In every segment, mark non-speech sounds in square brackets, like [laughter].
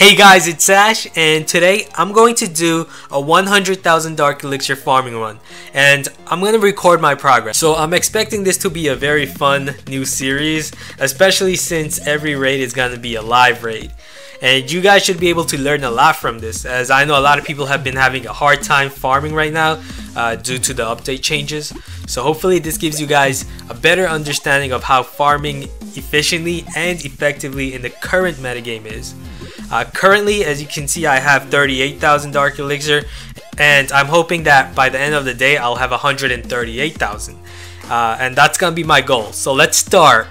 Hey guys, it's Ash, and today I'm going to do a 100,000 Dark Elixir farming run, and I'm going to record my progress. So I'm expecting this to be a very fun new series, especially since every raid is going to be a live raid. And you guys should be able to learn a lot from this, as I know a lot of people have been having a hard time farming right now uh, due to the update changes. So hopefully this gives you guys a better understanding of how farming efficiently and effectively in the current metagame is. Uh, currently, as you can see, I have 38,000 Dark Elixir, and I'm hoping that by the end of the day, I'll have 138,000. Uh, and that's gonna be my goal. So let's start.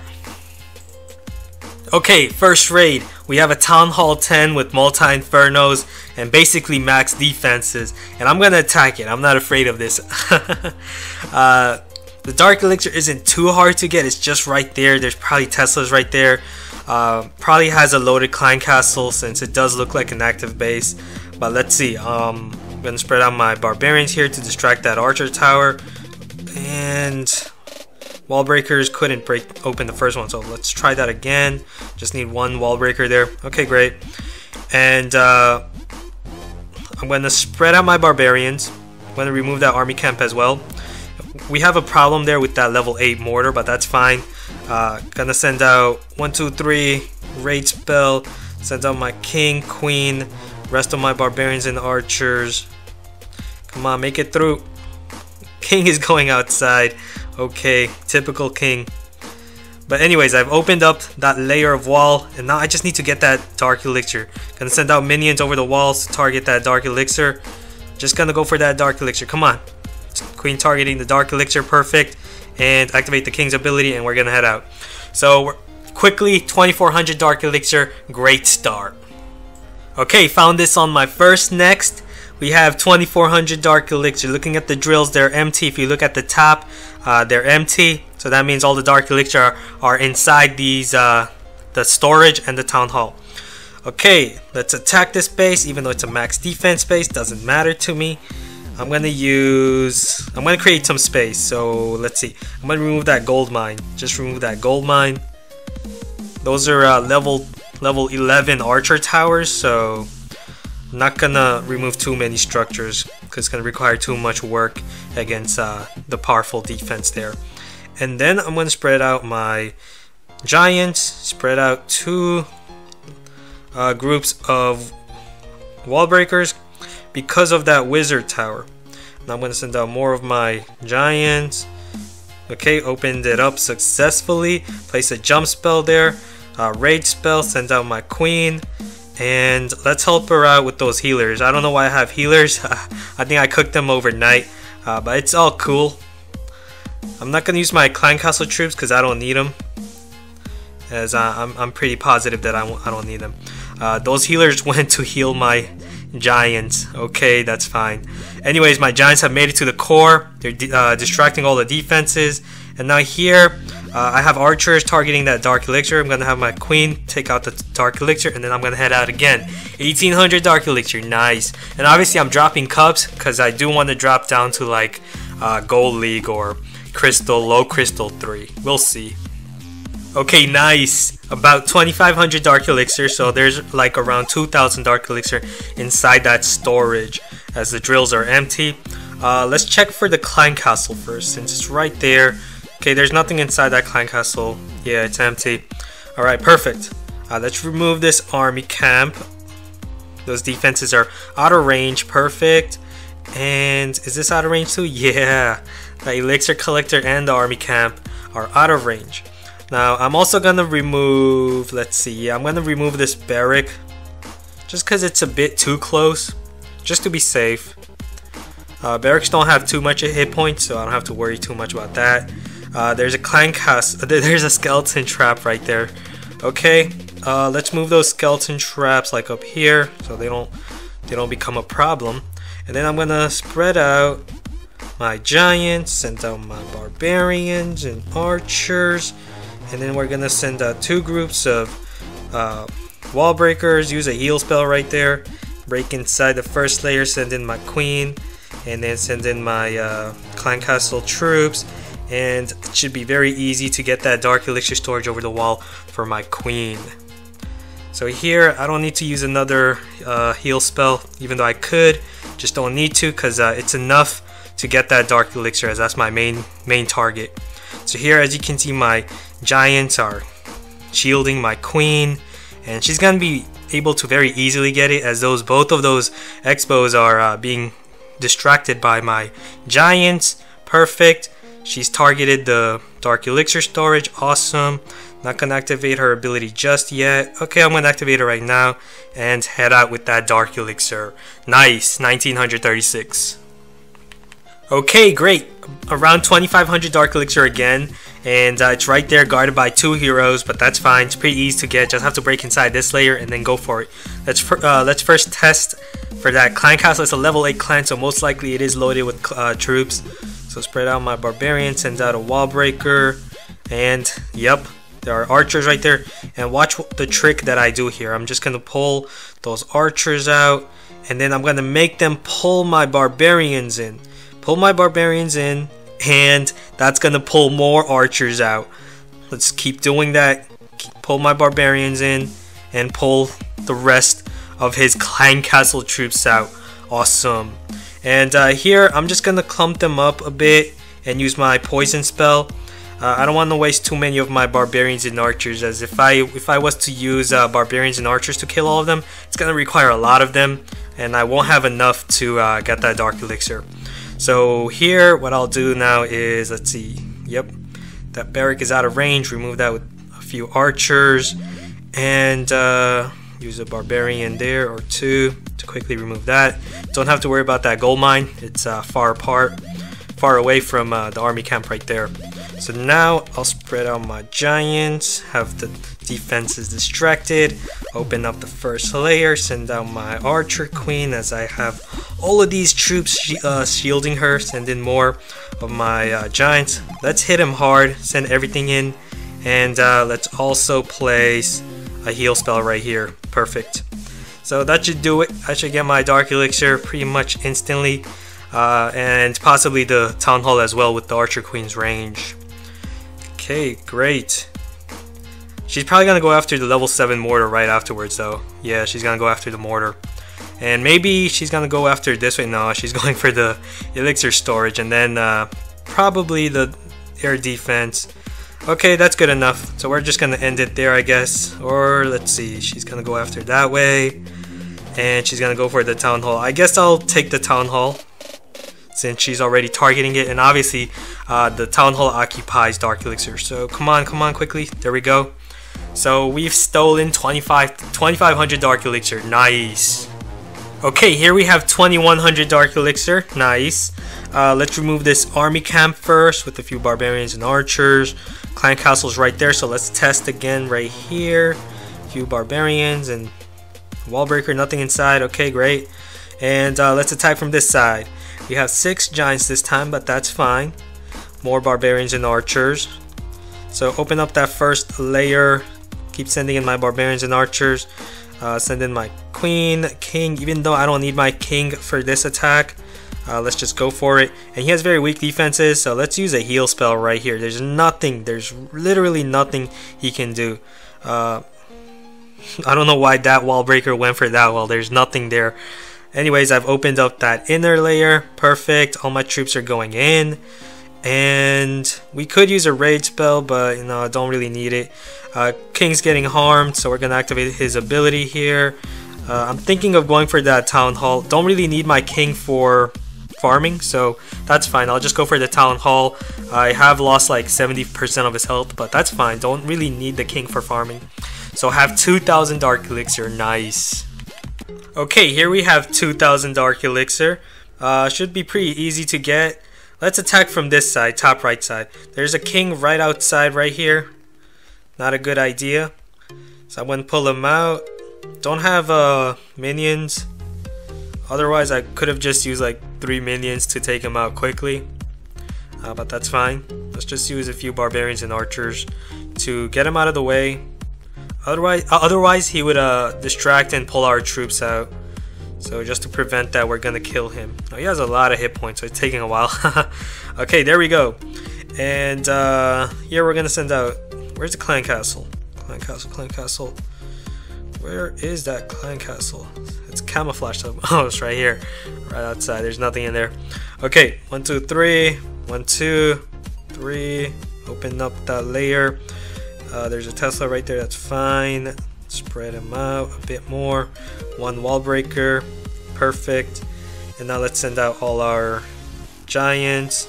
Okay, first raid. We have a Town Hall 10 with multi Infernos and basically max defenses. And I'm gonna attack it. I'm not afraid of this. [laughs] uh, the Dark Elixir isn't too hard to get. It's just right there. There's probably Teslas right there. Uh, probably has a loaded Clan Castle since it does look like an active base. But let's see. Um, I'm going to spread out my Barbarians here to distract that Archer Tower. And wall breakers couldn't break open the first one. So let's try that again. Just need one wall breaker there. Okay, great. And uh, I'm going to spread out my Barbarians. I'm going to remove that army camp as well. We have a problem there with that level 8 mortar, but that's fine. Uh, gonna send out one, two, three, rage spell. Send out my king, queen, rest of my barbarians and archers. Come on, make it through. King is going outside. Okay, typical king. But anyways, I've opened up that layer of wall, and now I just need to get that Dark Elixir. Gonna send out minions over the walls to target that Dark Elixir. Just gonna go for that Dark Elixir. Come on. Queen targeting the Dark Elixir, perfect and activate the King's ability, and we're gonna head out. So quickly, 2400 Dark Elixir, great start. Okay, found this on my first next. We have 2400 Dark Elixir. Looking at the drills, they're empty. If you look at the top, uh, they're empty. So that means all the Dark Elixir are, are inside these, uh, the storage and the Town Hall. Okay, let's attack this base, even though it's a max defense base, doesn't matter to me. I'm gonna use I'm gonna create some space so let's see. I'm gonna remove that gold mine. Just remove that gold mine. Those are uh, level level 11 archer towers so I'm not gonna remove too many structures because it's gonna require too much work against uh, the powerful defense there. And then I'm gonna spread out my giants spread out two uh, groups of wall breakers because of that wizard tower. Now I'm going to send out more of my giants. Okay, opened it up successfully. Place a jump spell there. Uh, rage spell, send out my queen. And let's help her out with those healers. I don't know why I have healers. [laughs] I think I cooked them overnight. Uh, but it's all cool. I'm not going to use my clan castle troops because I don't need them. As uh, I'm, I'm pretty positive that I, I don't need them. Uh, those healers [laughs] went to heal my Giants. Okay, that's fine. Anyways, my Giants have made it to the core. They're uh, distracting all the defenses. And now here, uh, I have archers targeting that Dark Elixir. I'm going to have my Queen take out the Dark Elixir, and then I'm going to head out again. 1800 Dark Elixir, nice. And obviously I'm dropping cups, because I do want to drop down to like uh, Gold League or Crystal, Low Crystal 3. We'll see. Okay, nice. About 2500 Dark Elixir, so there's like around 2000 Dark Elixir inside that storage as the drills are empty. Uh, let's check for the Clan Castle first, since it's right there. Okay, there's nothing inside that Clan Castle. Yeah, it's empty. Alright, perfect. Uh, let's remove this army camp. Those defenses are out of range, perfect. And is this out of range too? [laughs] Yeah, the elixir collector and the army camp are out of range. Now, I'm also gonna remove, let's see, I'm gonna remove this barrack just because it's a bit too close, just to be safe. Uh, barracks don't have too much hit points, so I don't have to worry too much about that. Uh, there's a clan cast, [laughs] there's a skeleton trap right there. Okay, uh, let's move those skeleton traps like up here, so they don't they don't become a problem. And then I'm gonna spread out my giants, send out my barbarians and archers and then we're gonna send out two groups of uh, wall breakers use a heal spell right there break inside the first layer send in my queen and then send in my uh, clan castle troops and it should be very easy to get that dark elixir storage over the wall for my queen So here, I don't need to use another uh, heal spell, even though I could. Just don't need to, because uh, it's enough to get that Dark Elixir, as that's my main main target. So here, as you can see, my Giants are shielding my Queen, and she's gonna be able to very easily get it, as those both of those X-Bows are uh, being distracted by my Giants. Perfect. She's targeted the Dark Elixir storage. Awesome. Not gonna activate her ability just yet. Okay, I'm gonna activate her right now and head out with that Dark Elixir. Nice, 1936. Okay, great. Around 2500 Dark Elixir again, and uh, it's right there guarded by two heroes, but that's fine. It's pretty easy to get. Just have to break inside this layer and then go for it. Let's uh, let's first test for that clan castle. It's a level 8 clan, so most likely it is loaded with uh, troops. So spread out my barbarian, send out a wall breaker, and yep, there are archers right there. And watch the trick that I do here. I'm just gonna pull those archers out, and then I'm gonna make them pull my barbarians in. Pull my barbarians in, and that's gonna pull more archers out. Let's keep doing that. Pull my barbarians in, and pull the rest of his clan castle troops out. Awesome. And uh, here, I'm just gonna clump them up a bit and use my poison spell. Uh, I don't want to waste too many of my barbarians and archers, as if I if I was to use uh, barbarians and archers to kill all of them, it's gonna require a lot of them, and I won't have enough to uh, get that dark elixir. So here, what I'll do now is, let's see, yep, that barrack is out of range. Remove that with a few archers, and uh, use a barbarian there or two to quickly remove that. Don't have to worry about that gold mine. It's uh, far apart, far away from uh, the army camp right there. So now I'll spread out my giants, have the defenses distracted, open up the first layer, send out my archer queen as I have all of these troops uh, shielding her, send in more of my uh, giants. Let's hit him hard, send everything in, and uh, let's also place a heal spell right here. Perfect. So that should do it. I should get my Dark Elixir pretty much instantly. Uh, and possibly the Town Hall as well with the Archer Queen's range. Okay, great. She's probably gonna go after the level 7 mortar right afterwards though. Yeah, she's gonna go after the mortar. And maybe she's gonna go after this way. No, she's [laughs] going for the elixir storage and then uh, probably the air defense. Okay, that's good enough. So we're just gonna end it there, I guess. Or let's see, she's gonna go after that way. And she's gonna go for the town hall. I guess I'll take the town hall since she's already targeting it. And obviously, uh, the town hall occupies dark elixir. So come on, come on, quickly. There we go. So we've stolen 25, 2500 dark elixir. Nice. Okay, here we have 2100 dark elixir. Nice. Uh, let's remove this army camp first with a few barbarians and archers. Clan castle's right there, so let's test again right here. A few barbarians and wall breaker, nothing inside. Okay, great. And uh, let's attack from this side. We have six giants this time, but that's fine. More barbarians and archers. So open up that first layer. Keep sending in my barbarians and archers. Uh, send in my queen, king, even though I don't need my king for this attack. Uh, let's just go for it. And he has very weak defenses, so let's use a heal spell right here. There's nothing, there's literally nothing he can do. Uh, [laughs] I don't know why that wall breaker went for that well. There's nothing there. Anyways, I've opened up that inner layer. Perfect. All my troops are going in. And we could use a rage spell, but you know, I don't really need it. Uh, King's getting harmed, so we're gonna activate his ability here. Uh, I'm thinking of going for that town hall. Don't really need my king for farming, so that's fine. I'll just go for the town hall. I have lost like 70% of his health, but that's fine. Don't really need the king for farming. So have 2,000 dark elixir. Nice. Okay, here we have 2,000 dark elixir. Uh, should be pretty easy to get. Let's attack from this side, top right side. There's a king right outside right here. Not a good idea. So to pull him out. Don't have uh, minions. Otherwise, I could have just used like three minions to take him out quickly. Uh, but that's fine. Let's just use a few barbarians and archers to get him out of the way. Otherwise, uh, otherwise he would uh, distract and pull our troops out. So just to prevent that, we're gonna kill him. Oh, he has a lot of hit points, so it's taking a while. [laughs] okay, there we go. And uh, here we're gonna send out. Where's the clan castle? Clan castle, clan castle. Where is that clan castle? It's camouflaged. Oh, it's [laughs] right here. Right outside. There's nothing in there. Okay, one, two, three. One, two, three. Open up that layer. Uh, there's a Tesla right there. That's fine. Spread them out a bit more. One wall breaker. Perfect. And now let's send out all our giants.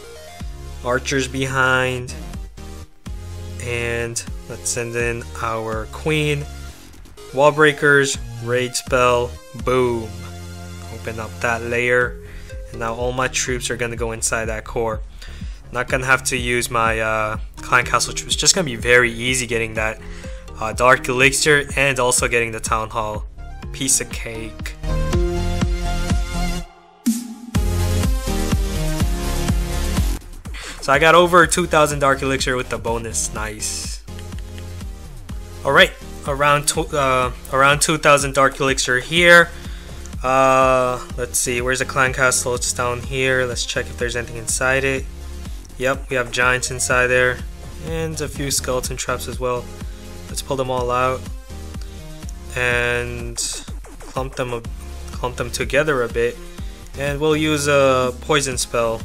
Archers behind. And let's send in our queen. Wall breakers, rage spell, boom. Open up that layer. And now all my troops are gonna go inside that core. Not gonna have to use my uh, clan castle troops. Just gonna be very easy getting that uh, dark elixir and also getting the town hall. Piece of cake. So I got over 2,000 dark elixir with the bonus. Nice. All right, around uh, around 2,000 dark elixir here. Uh, let's see, where's the clan castle? It's down here. Let's check if there's anything inside it. Yep, we have giants inside there, and a few skeleton traps as well. Let's pull them all out and clump them, clump them together a bit. And we'll use a poison spell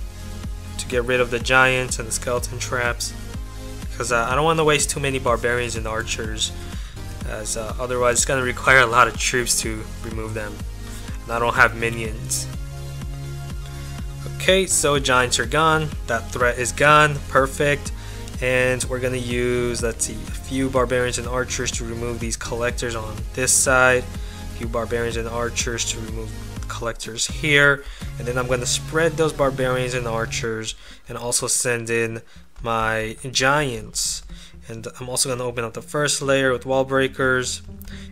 to get rid of the giants and the skeleton traps because uh, I don't want to waste too many barbarians and archers as uh, otherwise it's going to require a lot of troops to remove them and I don't have minions okay so giants are gone. That threat is gone. Perfect. And we're gonna use let's see a few barbarians and archers to remove these collectors on this side. A few barbarians and archers to remove collectors here. And then I'm going to spread those barbarians and archers and also send in my giants. And I'm also going to open up the first layer with wall breakers.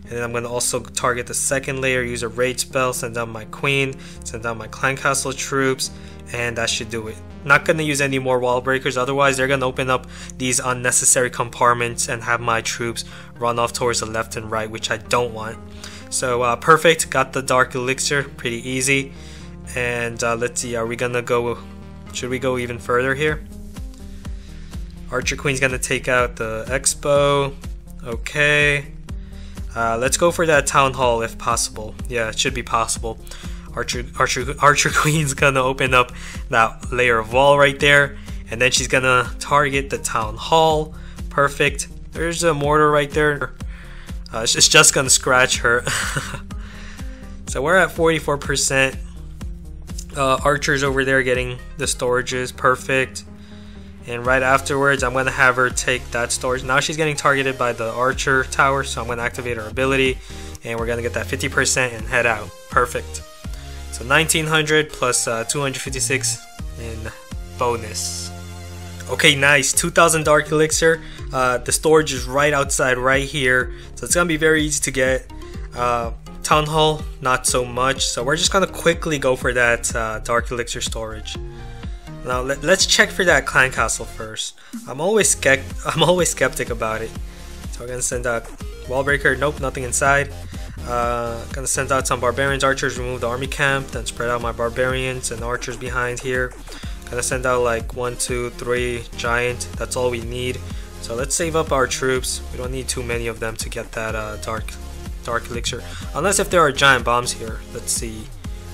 And then I'm going to also target the second layer use a rage spell send down my queen send down my clan castle troops and that should do it not going to use any more wall breakers otherwise they're going to open up these unnecessary compartments and have my troops run off towards the left and right which I don't want so uh, perfect, got the dark elixir, pretty easy. And uh, let's see, are we gonna go, should we go even further here? Archer Queen's gonna take out the X-Bow, okay. Uh, let's go for that Town Hall if possible. Yeah, it should be possible. Archer, Archer, Archer [laughs] Queen's gonna open up that layer of wall right there. And then she's gonna target the Town Hall. Perfect. There's a mortar right there. Uh, it's just gonna scratch her. [laughs] so we're at 44%. Uh, Archer's over there getting the storages, perfect. And right afterwards, I'm gonna have her take that storage. Now she's getting targeted by the Archer tower, so I'm gonna activate her ability, and we're gonna get that 50% and head out. Perfect. So 1900 plus, uh, 256 in bonus. Okay, nice. 2000 Dark Elixir. Uh, the storage is right outside, right here. So it's gonna be very easy to get. Uh, Town Hall, not so much. So we're just gonna quickly go for that uh, Dark Elixir storage. Now let, us check for that Clan Castle first. I'm always [laughs] I'm always skeptic about it. So I'm gonna send out Wallbreaker. Nope, nothing inside. Uh, gonna send out some barbarians, archers, remove the army camp, then spread out my barbarians and archers behind here. Gonna send out like one, two, three giant. That's all we need. So let's save up our troops. We don't need too many of them to get that uh, dark, dark elixir. Unless if there are giant bombs here. Let's see.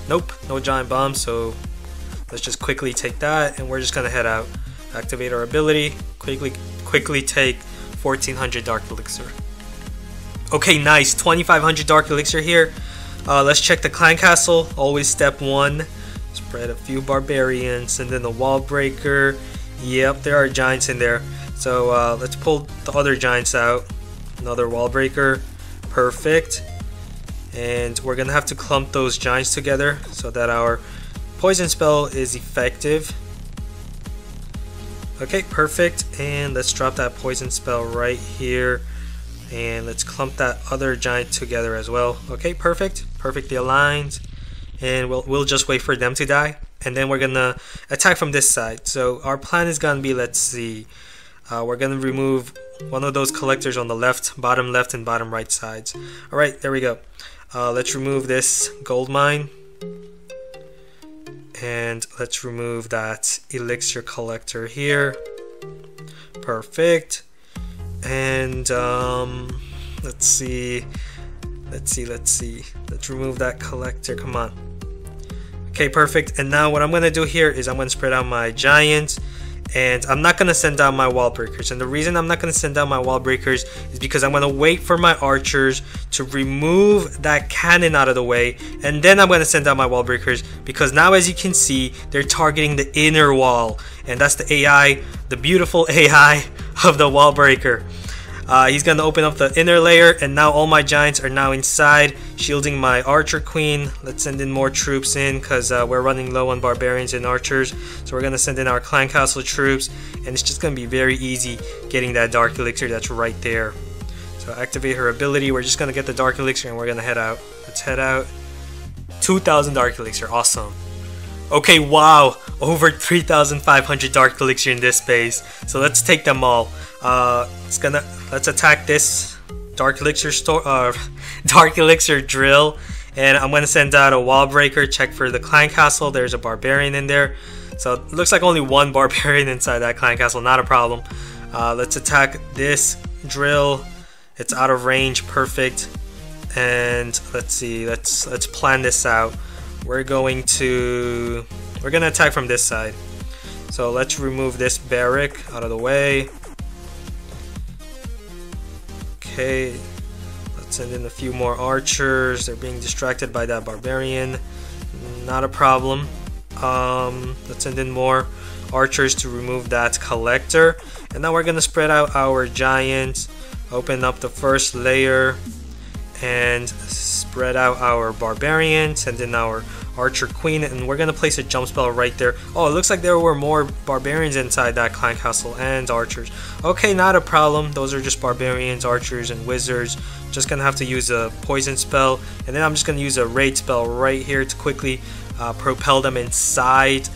Nope, no giant bombs. So let's just quickly take that, and we're just gonna head out. Activate our ability. Quickly, quickly take 1400 dark elixir. Okay, nice. 2500 dark elixir here. Uh, let's check the clan castle. Always step one. Spread a few barbarians and then the wall breaker. Yep, there are giants in there. So uh, let's pull the other giants out. Another wall breaker. Perfect. And we're gonna have to clump those giants together so that our poison spell is effective. Okay, perfect. And let's drop that poison spell right here. And let's clump that other giant together as well. Okay, perfect. Perfectly aligned. And we'll, we'll just wait for them to die. And then we're gonna attack from this side. So our plan is gonna be let's see uh, we're gonna remove one of those collectors on the left bottom left and bottom right sides. Alright there we go. Uh, let's remove this gold mine. And let's remove that elixir collector here. Perfect and um, let's see Let's see, let's see. Let's remove that collector. Come on. Okay, perfect. And now what I'm to do here is I'm to spread out my giants and I'm not to send down my wall breakers. And the reason I'm not to send down my wall breakers is because I'm to wait for my archers to remove that cannon out of the way. And then I'm to send down my wall breakers because now as you can see, they're targeting the inner wall. And that's the AI, the beautiful [laughs] AI of the wall breaker. Uh, he's gonna open up the inner layer and now all my giants are now inside shielding my archer queen. Let's send in more troops in because uh, we're running low on barbarians and archers. So we're gonna send in our clan castle troops and it's just gonna be very easy getting that dark elixir that's right there. So activate her ability. We're just gonna get the dark elixir and we're gonna head out. Let's head out. 2000 dark elixir. Awesome. Okay wow. Over 3500 dark elixir in this space. So let's take them all uh, it's gonna let's attack this dark elixir store uh, [laughs] dark elixir drill. And I'm gonna send out a wall breaker check for the clan castle. There's a barbarian in there. So it looks like only one [laughs] barbarian inside that clan castle not a problem. Uh, let's attack this drill. It's out of range perfect. And let's see let's let's plan this out. We're going to we're gonna attack from this side. So let's remove this barrack out of the way Okay, let's send in a few more archers. They're being distracted by that barbarian. Not a problem. Um, let's send in more archers to remove that collector. And now we're gonna spread out our giants, open up the first layer, and spread out our barbarian, send in our Archer Queen, and we're gonna place a jump spell right there. Oh, it looks like there were more barbarians inside that clan castle and archers. Okay, not a problem. Those are just barbarians, archers, and wizards. Just gonna have to use a poison spell, and then I'm just gonna use a rage spell right here to quickly uh, propel them inside.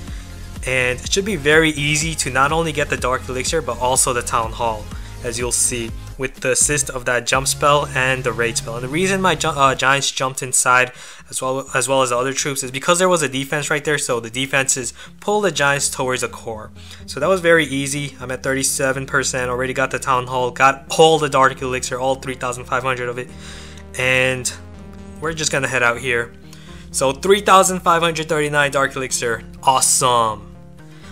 And it should be very easy to not only get the Dark Elixir, but also the Town Hall, as you'll see with the assist of that jump spell and the rage spell. And the reason my uh, giants jumped inside as well as well as the other troops is because there was a defense right there. So the defenses pull the giants towards the core. So that was very easy. I'm at 37%. Already got the town hall. Got all the dark elixir, all 3,500 of it, and we're just gonna head out here. So 3,539 dark elixir. Awesome.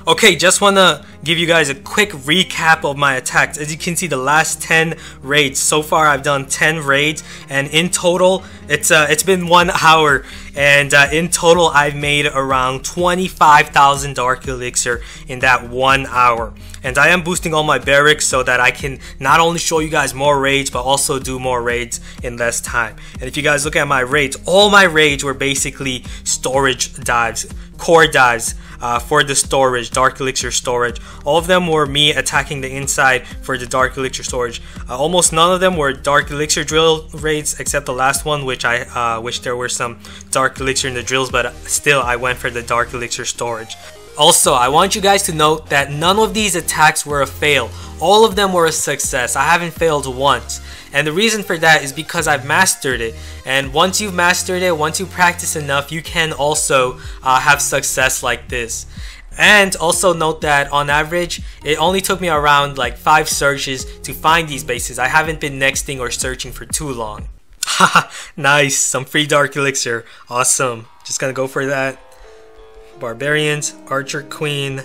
Okay, just wanna give you guys a quick recap of my attacks. As you can see, the last 10 raids. So far, I've done 10 raids, and in total, it's uh, it's been one hour, and uh, in total, I've made around 25,000 Dark Elixir in that one hour. And I am boosting all my barracks so that I can not only show you guys more raids, but also do more raids in less time. And if you guys look at my raids, all my raids were basically storage dives, core dives uh, for the storage, Dark Elixir storage. All of them were me attacking the inside for the Dark Elixir storage. Uh, almost none of them were Dark Elixir drill raids except the last one, which I uh, wish there were some Dark Elixir in the drills, but still I went for the Dark Elixir storage. Also, I want you guys to note that none of these attacks were a fail. All of them were a success. I haven't failed once. And the reason for that is because I've mastered it. And once you've mastered it, once you practice enough, you can also uh, have success like this. And also note that on average, it only took me around like 5 searches to find these bases. I haven't been nexting or searching for too long. Haha, [laughs] nice, some free Dark Elixir. Awesome. Just gonna go for that. Barbarians, Archer Queen,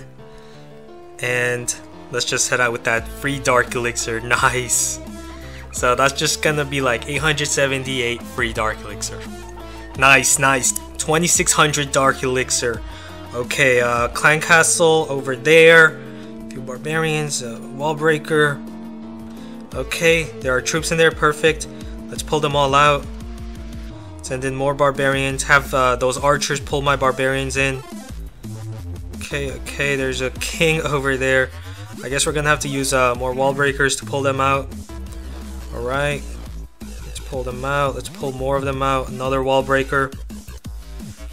and let's just head out with that free Dark Elixir. [laughs] Nice. So that's just gonna be like 878 free Dark Elixir. Nice, nice. 2600 Dark Elixir. Okay, uh, Clan Castle over there. A few Barbarians, uh, Wall Breaker. Okay, there are troops in there, perfect. Let's pull them all out. Send in more Barbarians. Have uh, those archers pull my Barbarians in. Okay, okay, there's a king [laughs] over there. I guess we're gonna have to use uh, more wall breakers to pull them out. Alright. Let's pull them out. Let's pull more of them out. Another wall breaker.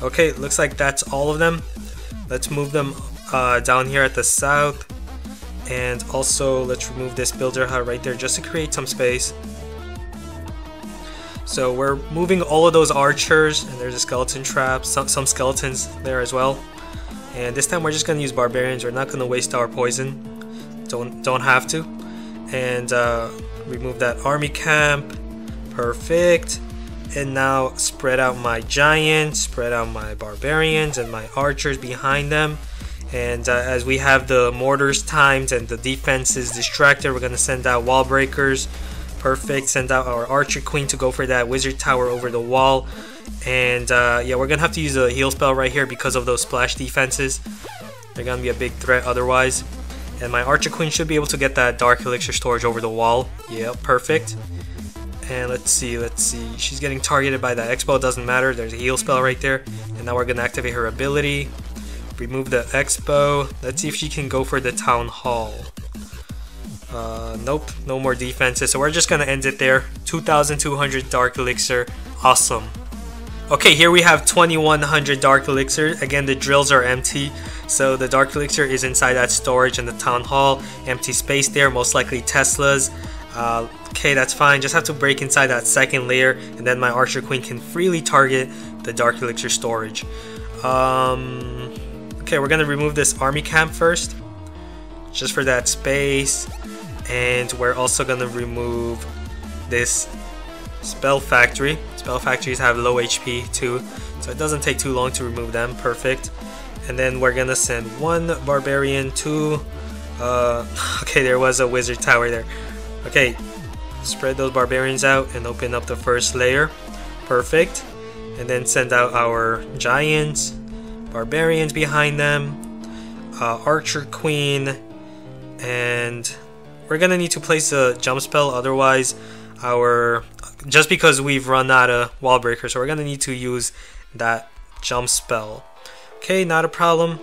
Okay, looks like that's all of them. Let's move them uh, down here at the south. And also, let's remove this builder hut right there just to create some space. So we're moving all of those archers, and there's a skeleton trap, some, some skeletons there as well. And this time we're just gonna use barbarians. We're not gonna waste our poison. Don't don't have to. And uh, remove that army camp. Perfect. and now spread out my giants, spread out my barbarians and my archers behind them. And uh, as we have the mortars timed and the defense is distracted, we're gonna send out wall breakers. Perfect. Send out our archer queen to go for that wizard tower over the wall. And uh, yeah, we're gonna have to use a heal spell right here because of those splash defenses. They're gonna be a big threat otherwise. And my archer queen should be able to get that dark elixir storage over the wall. Yeah, perfect. And let's see, let's see. She's getting targeted by that X-bow, doesn't matter. There's a heal spell right there. And now we're gonna activate her ability. Remove the X-bow. Let's see if she can go for the Town Hall. Uh, nope, no more defenses. So we're just gonna end it there. 2,200 Dark Elixir. Awesome. Okay, here we have 2100 Dark Elixir. Again, the drills are empty. So the Dark Elixir is inside that storage in the Town Hall. Empty space there, most likely Tesla's. Uh, okay, that's fine. Just have to break inside that second layer, and then my Archer Queen can freely target the Dark Elixir storage. Um, okay, we're gonna remove this army camp first, just for that space, and we're also gonna remove this spell factory. Spell factories have low HP too, so it doesn't take too long to remove them. Perfect. And then we're gonna send one barbarian to. Uh, [laughs] okay, there was a wizard tower there. Okay, spread those barbarians out and open up the first layer. Perfect. And then send out our giants, barbarians behind them, uh, archer queen, and we're gonna need to place a jump spell. Otherwise, our just because we've run out of wall breaker, so we're gonna need to use that jump spell. Okay, not a problem.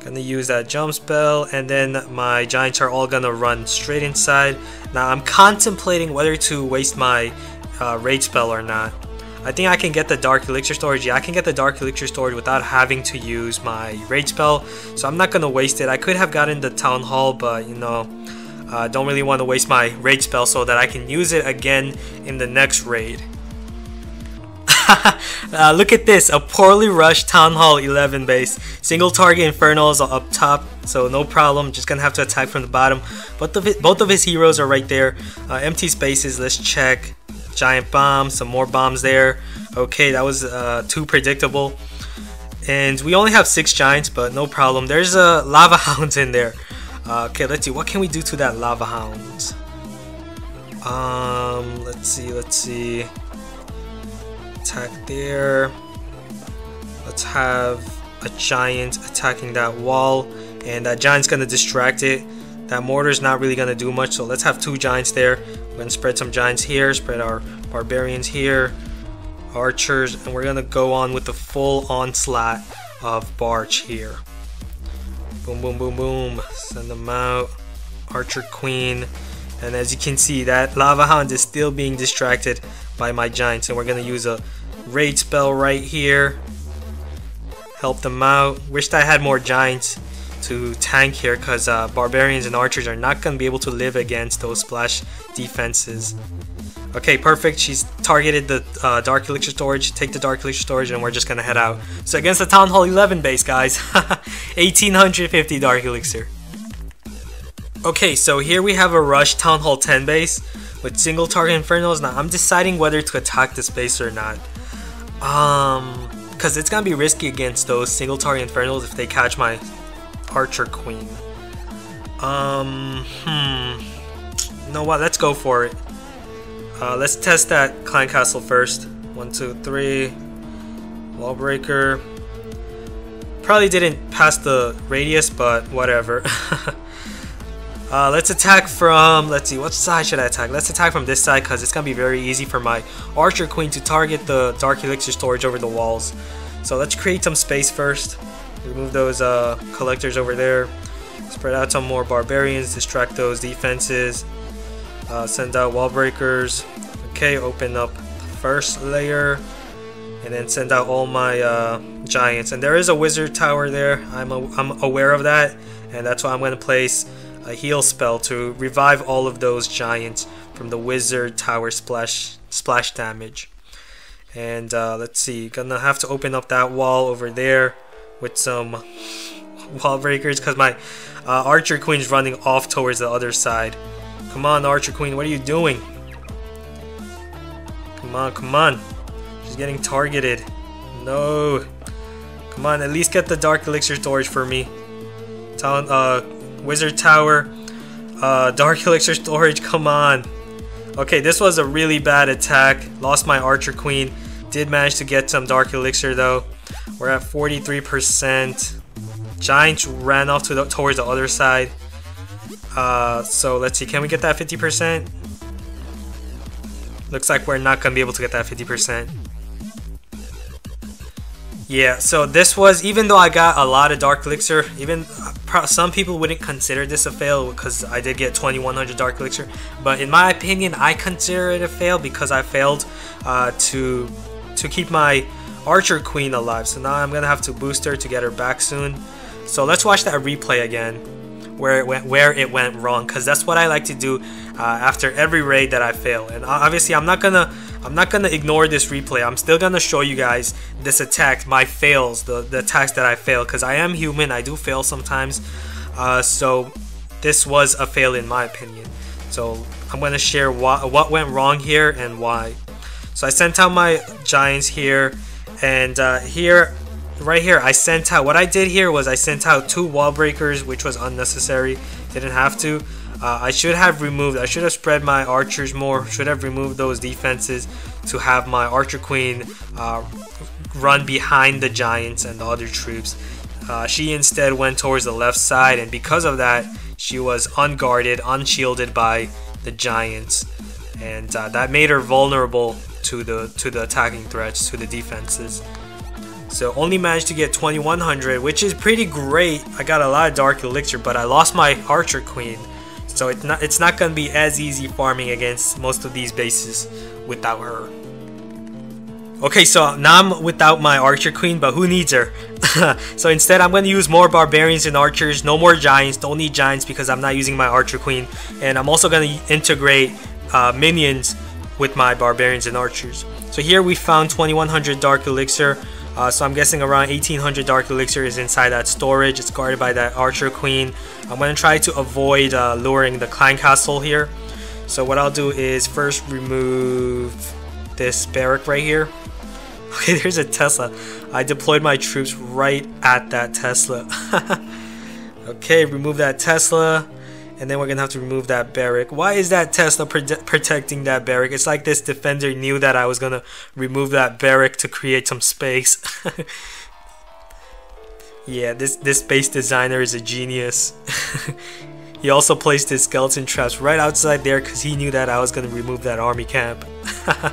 Gonna use that jump spell, and then my giants are all gonna run straight inside. Now I'm contemplating whether to waste my uh, rage spell or not. I think I can get the dark elixir storage. Yeah, I can get the dark elixir storage without having to use my rage spell. So I'm not gonna waste it. I could have gotten the town hall, but you know, uh, don't really want to waste my rage spell so that I can use it again in the next raid. [laughs] uh, look at this, a poorly rushed Town Hall 11 base. Single target Infernos up top, so no problem. Just gonna have to attack from the bottom. Both of, it, both of his heroes are right there. Uh, empty spaces, let's check. Giant bomb, some more bombs there. Okay, that was uh, too predictable. And we only have six giants, but no problem. There's a lava [laughs] hound in there. Uh, okay, let's see. What can we do to that lava hound? Um, let's see, let's see attack there. Let's have a giant attacking that wall, and that giant's gonna distract it. That mortar's not really gonna do much, so let's have two giants there. We're gonna spread some giants here, spread our barbarians here, archers, and we're gonna go on with the full onslaught of Barch here. Boom, boom, boom, boom. Send them out. Archer Queen. And as you can see, that Lava Hound is still being distracted by my Giants. And we're going to use a Rage spell right here. Help them out. Wished I had more Giants to tank here because uh, Barbarians and Archers are not going to be able to live against those splash defenses. Okay, perfect. She's targeted the uh, Dark Elixir storage. Take the Dark Elixir storage and we're just to head out. So against the Town Hall 11 base, guys. [laughs] 1850 Dark Elixir. Okay, so here we have a Rush Town Hall 10 base with single target Infernos. Now, I'm deciding whether to attack this base or not. Um, because it's gonna be risky against those single target Infernos if they catch my Archer Queen. Um, hmm. You know what? Let's go for it. Uh, let's test that Clan Castle first. One, two, three. Wall breaker. Probably didn't pass the radius, but whatever. [laughs] Uh, let's attack from, let's see, what side should I attack? Let's attack from this side because it's going to be very easy for my Archer Queen to target the Dark Elixir storage over the walls. So let's create some space first. Remove those uh, collectors over there. Spread out some more Barbarians, distract those defenses. Uh, send out Wall Breakers. Okay, open up the first layer. And then send out all my uh, Giants. And there is a Wizard Tower there. I'm, a, I'm aware of that. And that's why I'm going to place a heal spell to revive all of those giants from the wizard tower splash splash damage. And uh, let's see, gonna have to open up that wall over there with some [laughs] wall breakers because my uh, archer queen's running off towards the other side. Come on, archer queen, what are you doing? Come on, come on. She's getting targeted. No. Come on, at least get the Dark Elixir storage for me. Town, uh, Wizard Tower. Uh, Dark [laughs] Elixir storage, come on. Okay, this was a really bad attack. Lost my Archer Queen. Did manage to get some Dark Elixir though. We're at 43%. Giants ran off to the, towards the other side. Uh, so let's see, can we get that 50%? Looks like we're not going to be able to get that 50%. Yeah, so this was, even though I got a lot of Dark Elixir, even some people wouldn't consider this a fail because I did get 2100 Dark Elixir, but in my opinion, I consider it a fail because I failed uh, to to keep my Archer Queen alive. So now I'm gonna have to boost her to get her back soon. So let's watch that replay again, where it went where it went wrong, because that's what I like to do uh, after every raid that I fail. And obviously, I'm not gonna I'm not gonna ignore this replay. I'm still gonna show you guys this attack, my fails, the the attacks that I fail, because I am human. I do fail sometimes. Uh, so this was a fail in my opinion. So I'm gonna share what what went wrong here and why. So I sent out my giants here, and uh, here, right here, I sent out, what I did here was I sent out two wall breakers, which was unnecessary, didn't have to. Uh, I should have removed, I should have spread my archers more, should have removed those defenses to have my archer queen uh, run behind the giants and the other troops. Uh, she instead went towards the left side and because of that she was unguarded, unshielded by the giants and uh, that made her vulnerable to the to the attacking threats to the defenses. So only managed to get 2100, which is pretty great. I got a lot of Dark Elixir, but I lost my Archer Queen. So it's not it's not gonna be as easy farming against most of these bases without her. Okay, so now I'm without my Archer Queen, but who needs her? [laughs] so instead, I'm going to use more Barbarians and Archers, no more Giants, don't need Giants because I'm not using my Archer Queen. And I'm also going to integrate uh, Minions with my barbarians and archers. So here we found 2100 dark elixir. Uh, so I'm guessing around 1800 dark elixir is inside that storage. It's guarded by that archer queen. I'm going to try to avoid uh, luring the clan castle here. So what I'll do is first remove this barrack right here. [laughs] Okay, there's a Tesla. I deployed my troops right at that Tesla. [laughs] okay, remove that Tesla and then we're gonna have to remove that barrack. Why is that Tesla protecting that barrack? It's like this defender knew that I was gonna remove that barrack to create some space. [laughs] yeah, this this base designer is a genius. [laughs] he also placed his skeleton traps right outside there because he knew that I was gonna remove that army camp.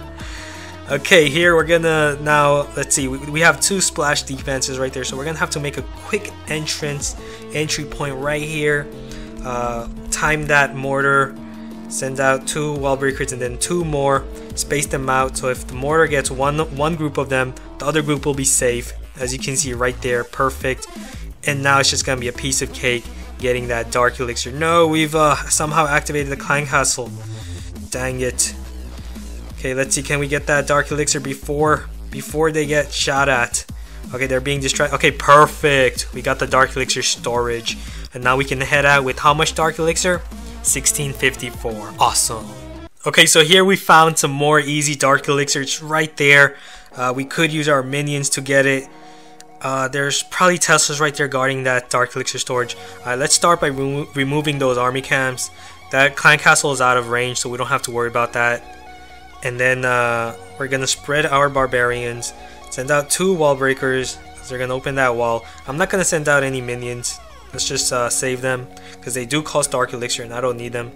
[laughs] okay, here we're gonna now let's see. We, we have two splash defenses right there, so we're gonna have to make a quick entrance entry point right here uh, time that mortar, send out two wall breakers and then two more, space them out so if the mortar gets one, one group of them, the other group will be safe. As you can see right there, perfect. And now it's just gonna be a piece of cake getting that dark elixir. No, we've uh, somehow activated the Clan Castle. Dang it. Okay, let's see, can we get that dark elixir before before they get shot at? Okay, they're being distracted. Okay, perfect. We got the dark elixir storage. And now we can head out with how much Dark Elixir? 1654. Awesome. Okay, so here we found some more easy Dark Elixir. It's right there. Uh, we could use our minions to get it. Uh, there's probably Teslas right there guarding that Dark Elixir storage. Uh, let's start by remo removing those army camps. That Clan Castle is out of range, so we don't have to worry about that. And then uh, we're going to spread our barbarians. Send out two wall breakers. They're going to open that wall. I'm not going to send out any minions. Let's just uh, save them because they do cost Dark Elixir and I don't need them.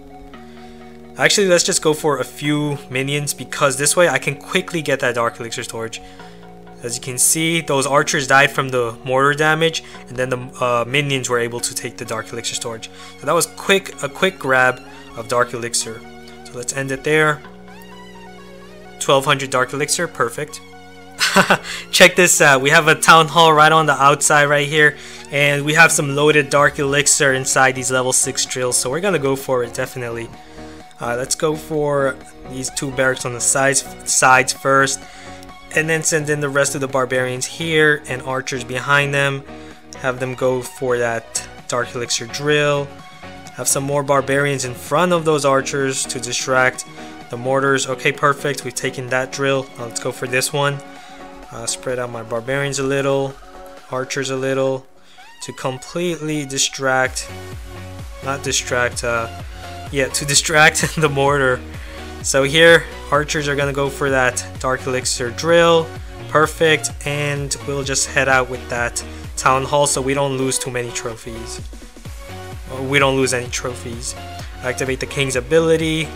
Actually, let's just go for a few minions because this way I can quickly get that Dark Elixir storage. As you can see, those archers died from the mortar damage and then the uh, minions were able to take the Dark Elixir storage. So that was quick, a quick grab of Dark Elixir. So let's end it there. 1200 Dark Elixir, perfect. [laughs] Check this out. We have a town hall right on the outside right here. And we have some loaded dark elixir inside these level 6 drills. So we're going to go for it, definitely. Uh, let's go for these two barracks on the sides, sides first. And then send in the rest of the barbarians here and archers behind them. Have them go for that dark elixir drill. Have some more barbarians in front of those archers to distract The mortars, okay, perfect. We've taken that drill. Now let's go for this one. Uh, spread out my barbarians a little, archers a little, to completely distract, not distract, uh, yeah, to [laughs] distract the mortar. So here, archers are gonna go for that Dark Elixir drill. Perfect, and we'll just head out with that Town Hall so we don't lose too many trophies. We don't lose any trophies. Activate the King's ability,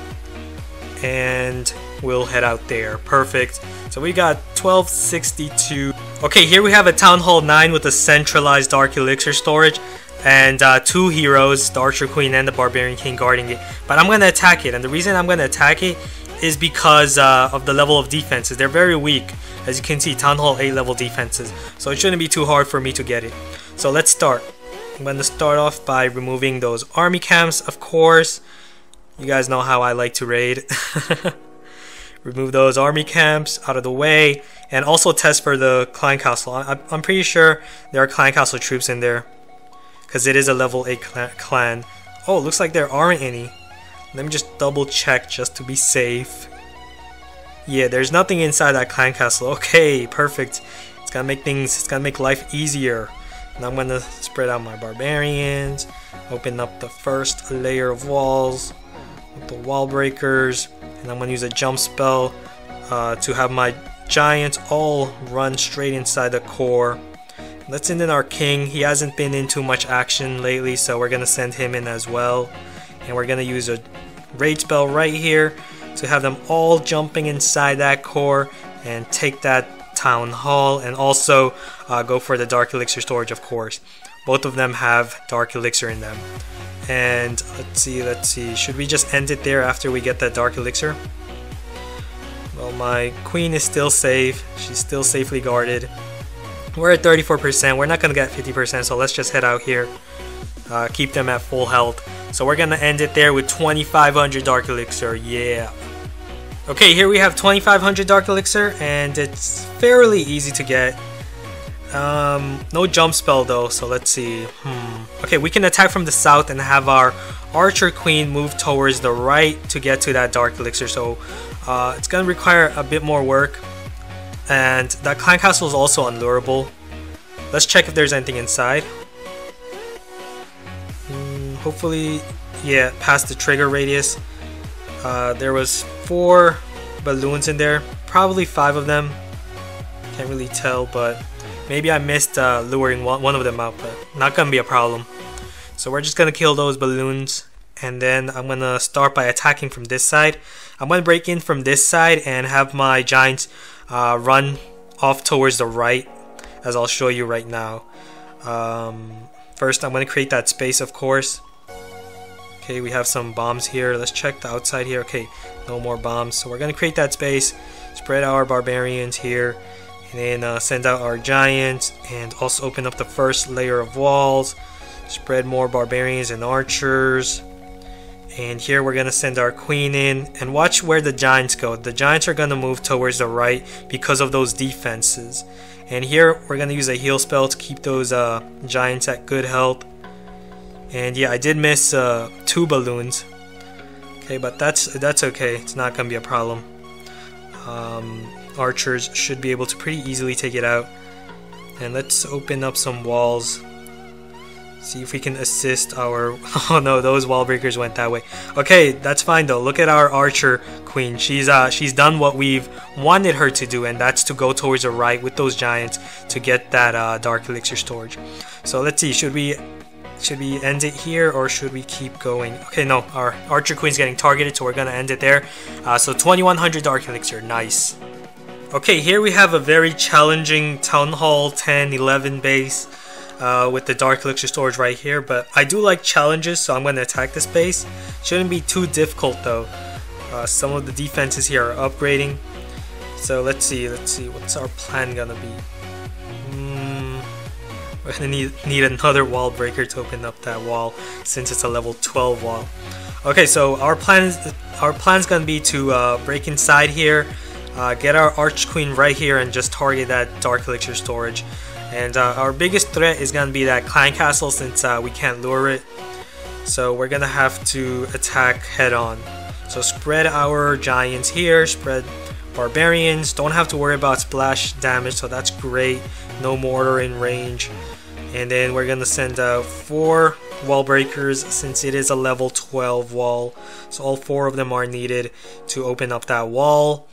and we'll head out there. Perfect. So we got 1262. Okay, here we have a Town Hall 9 with a centralized Dark Elixir storage and uh, two heroes, the Archer Queen and the Barbarian King guarding it. But I'm going to attack it, and the reason I'm going to attack it is because uh, of the level of defenses. They're very weak. As you can see, Town Hall 8 level defenses. So it shouldn't be too hard for me to get it. So let's start. I'm going to start off by removing those army camps, of course. You guys know how I like to raid. [laughs] Remove those army camps out of the way. And also test for the clan castle. I'm pretty sure there are clan castle troops in there. Because it is a level 8 clan. Oh, looks like there aren't any. Let me just double check just to be safe. Yeah, there's nothing inside that clan castle. [laughs] Okay, perfect. It's gonna make things, it's gonna make life easier. And I'm gonna spread out my barbarians, open up the first layer of walls the wall breakers, and I'm gonna use a jump spell uh, to have my giants all run straight inside the core. Let's send in our king. He hasn't been in too much action lately, so we're gonna send him in as well. And we're gonna use a rage spell right here to have them all jumping inside that core and take that town hall and also uh, go for the dark elixir storage of course both of them have dark elixir in them and let's see let's see. Should we just end it there after we get that dark elixir? Well my queen is still safe. She's still safely guarded. We're at 34% we're not gonna get 50% so let's just head out here. Uh, keep them at full health. So we're gonna end it there with 2500 dark elixir. Yeah. Okay, here we have 2500 Dark Elixir, and it's fairly easy to get. Um, no jump spell though, so let's see. Hmm. Okay, we can attack from the south and have our Archer Queen move towards the right to get to that Dark Elixir, so uh, it's gonna require a bit more work. And that Clan Castle is also unlurable. Let's check if there's anything inside. Hmm, hopefully, yeah, past the trigger radius. Uh, there was four balloons in there, probably five of them. Can't really tell, but maybe I missed uh, luring one, of them out, but not gonna be a problem. So we're just gonna kill those balloons, and then I'm gonna start by attacking from this side. I'm gonna break in from this side and have my giants uh, run off towards the right, as I'll show you right now. Um, first, I'm gonna create that space, of course. Okay, we have some bombs here. Let's check the outside here. Okay, no more bombs. So we're to create that space, spread our barbarians here, then uh, send out our giants, and also open up the first layer of walls, spread more barbarians and archers. And here we're going to send our queen in, and watch where the giants go. The giants are going to move towards the right because of those defenses. And here we're going to use a heal spell to keep those uh, giants at good health. And yeah, I did miss uh, two balloons. Okay, but that's that's okay. It's not gonna be a problem. Um, archers should be able to pretty easily take it out. And let's open up some walls. See if we can assist our... [laughs] Oh no, those wall breakers went that way. Okay, that's fine though. Look at our archer queen. She's uh she's done what we've wanted her to do, and that's to go towards the right with those giants to get that uh, dark elixir storage. So let's see. Should we should we end it here or should we keep going? Okay, no, our Archer Queen's getting targeted, so we're gonna end it there. Uh, so 2100 Dark Elixir, nice. Okay, here we have a very challenging Town Hall 10, 11 base uh, with the Dark Elixir storage right here, but I do like challenges, so I'm gonna attack this base. Shouldn't be too difficult though. Uh, some of the defenses here are upgrading. So let's see, let's see, what's our plan gonna be? We're gonna need, need another wall breaker to open up that wall since it's a level 12 wall. Okay, so our plan is our plan's gonna be to uh, break inside here, uh, get our Arch Queen right here, and just target that Dark Elixir storage. And uh, our biggest threat is gonna be that Clan Castle since uh, we can't lure it. So we're gonna have to attack head on. So spread our giants here, spread barbarians. Don't have to worry about splash damage, so that's great. No mortar in range. And then we're gonna send out four wall breakers since it is a level 12 wall. So all four of them are needed to open up that wall.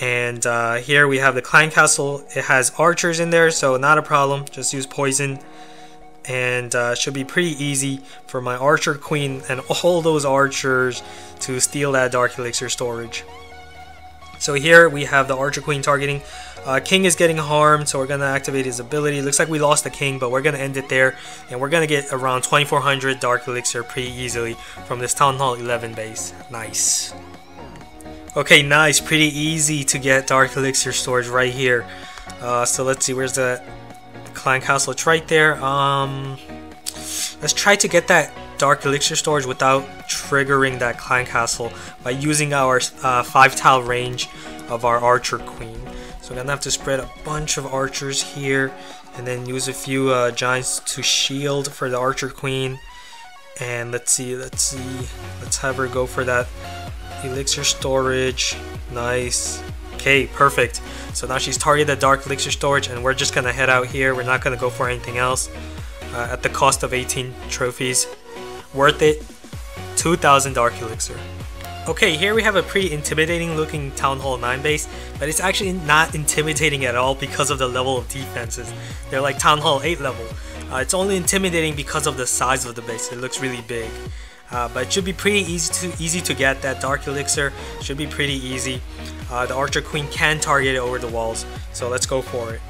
And uh, here we have the Clan Castle. It has archers in there, so not a problem. Just use poison. And uh, should be pretty easy for my Archer Queen and all those archers to steal that Dark Elixir storage. So here we have the Archer Queen targeting. Uh, king is getting harmed, so we're going to activate his ability. Looks like we lost the King, but we're going to end it there. And we're going to get around 2400 Dark Elixir pretty easily from this Town Hall 11 base. Nice. Okay, nice. Pretty easy to get Dark Elixir storage right here. Uh, so let's see, where's the Clan Castle? It's right there. Um, let's try to get that Dark Elixir storage without triggering that Clan Castle by using our uh, 5 tile range of our Archer Queen. So we're gonna have to spread a bunch of archers here and then use a few uh, giants to shield for the Archer Queen. And let's see, let's see, let's have her go for that elixir storage. Nice. Okay, perfect. So now she's targeted dark elixir storage and we're just gonna head out here. We're not gonna go for anything else uh, at the cost of 18 trophies. Worth it. 2000 dark elixir. Okay, here we have a pretty intimidating looking Town Hall 9 base, but it's actually not intimidating at all because of the level of defenses. They're like Town Hall 8 level. Uh, it's only intimidating because of the size of the base. It looks really big. Uh, but it should be pretty easy to easy to get that Dark Elixir. Should be pretty easy. Uh, the Archer Queen can target it over the walls, so let's go for it.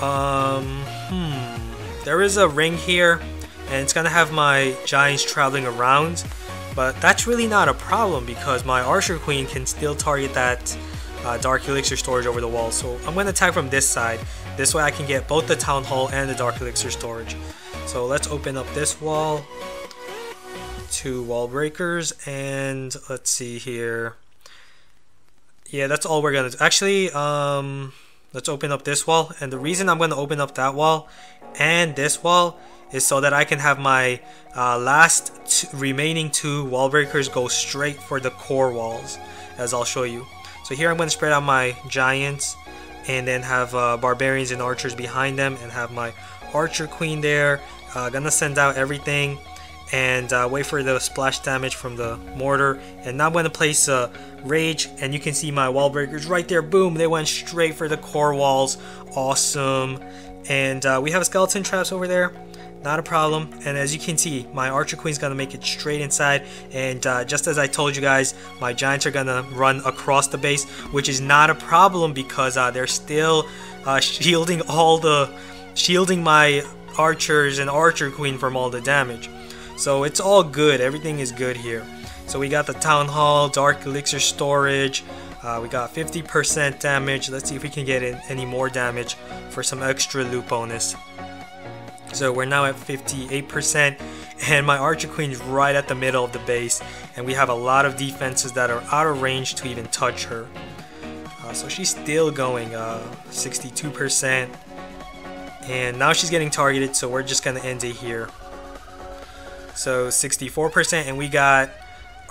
Um, hmm. There is a ring here, and it's gonna have my giants traveling around, but that's really not a problem because my Archer Queen can still target that uh, Dark Elixir storage over the wall. So I'm gonna attack from this side. This way I can get both the Town Hall and the Dark Elixir storage. So let's open up this wall two wall breakers and let's see here. Yeah that's all we're gonna do. Actually um let's open up this wall and the reason I'm gonna open up that wall and this wall is so that I can have my uh, last remaining two wall breakers go straight for the core walls as I'll show you. So here I'm going to spread out my giants and then have uh, barbarians and archers behind them and have my archer queen there uh, gonna send out everything and uh, wait for the splash damage from the mortar. And now I'm going to place a rage and you can see my wall breakers right there. Boom they went straight for the core walls. Awesome. And uh, we have skeleton traps over there. Not a problem. And as you can see my archer queen's gonna make it straight inside. And uh, just as I told you guys my giants are gonna run across the base which is not a problem because uh, they're still uh, [laughs] shielding all the shielding my archers and archer queen from all the damage so it's all good. Everything is good here. So we got the Town Hall, Dark Elixir Storage. Uh, we got 50% damage. Let's see if we can get any more damage for some extra loot bonus. So we're now at 58% and my Archer Queen is right at the middle of the base and we have a lot of defenses that are out of range to even touch her. Uh, so she's still going uh, 62% and now she's getting targeted so we're just gonna end it here. So 64% and we got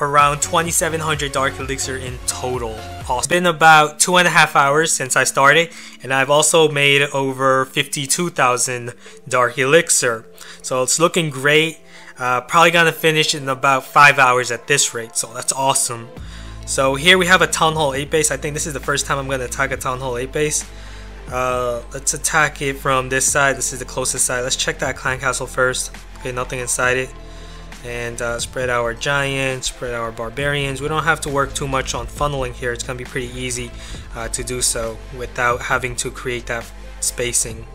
around 2700 Dark Elixir in total. It's been about two and a half hours since I started and I've also made over 52,000 Dark Elixir. So it's looking great. Uh, probably gonna finish in about five hours at this rate, so that's awesome. So here we have a Town Hall 8 base. I think this is the first time I'm gonna attack a Town Hall 8 base. Uh, let's attack it from this side. This is the closest side. Let's check that clan castle first. Okay, nothing inside it and uh, spread our giants, spread our barbarians. We don't have to work too much on funneling here. It's going to be pretty easy uh, to do so without having to create that spacing.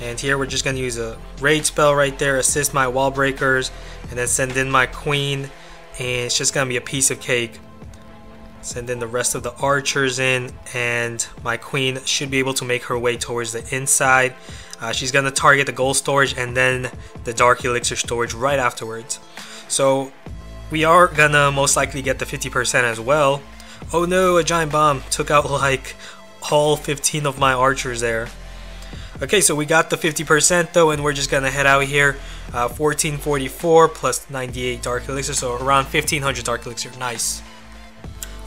And here we're just going to use a rage spell right there, assist my wall breakers, and then send in my queen, and it's just going to be a piece of cake. Send in the rest of the archers in, and my queen should be able to make her way towards the inside. Uh, she's gonna target the gold storage and then the dark elixir storage right afterwards. So we are gonna most likely get the 50% as well. Oh no, a giant bomb took out [laughs] like all 15 of my archers there. Okay, so we got the 50% though, and we're just gonna head out here. Uh, 1444 plus 98 dark elixir, so around 1500 dark elixir. Nice.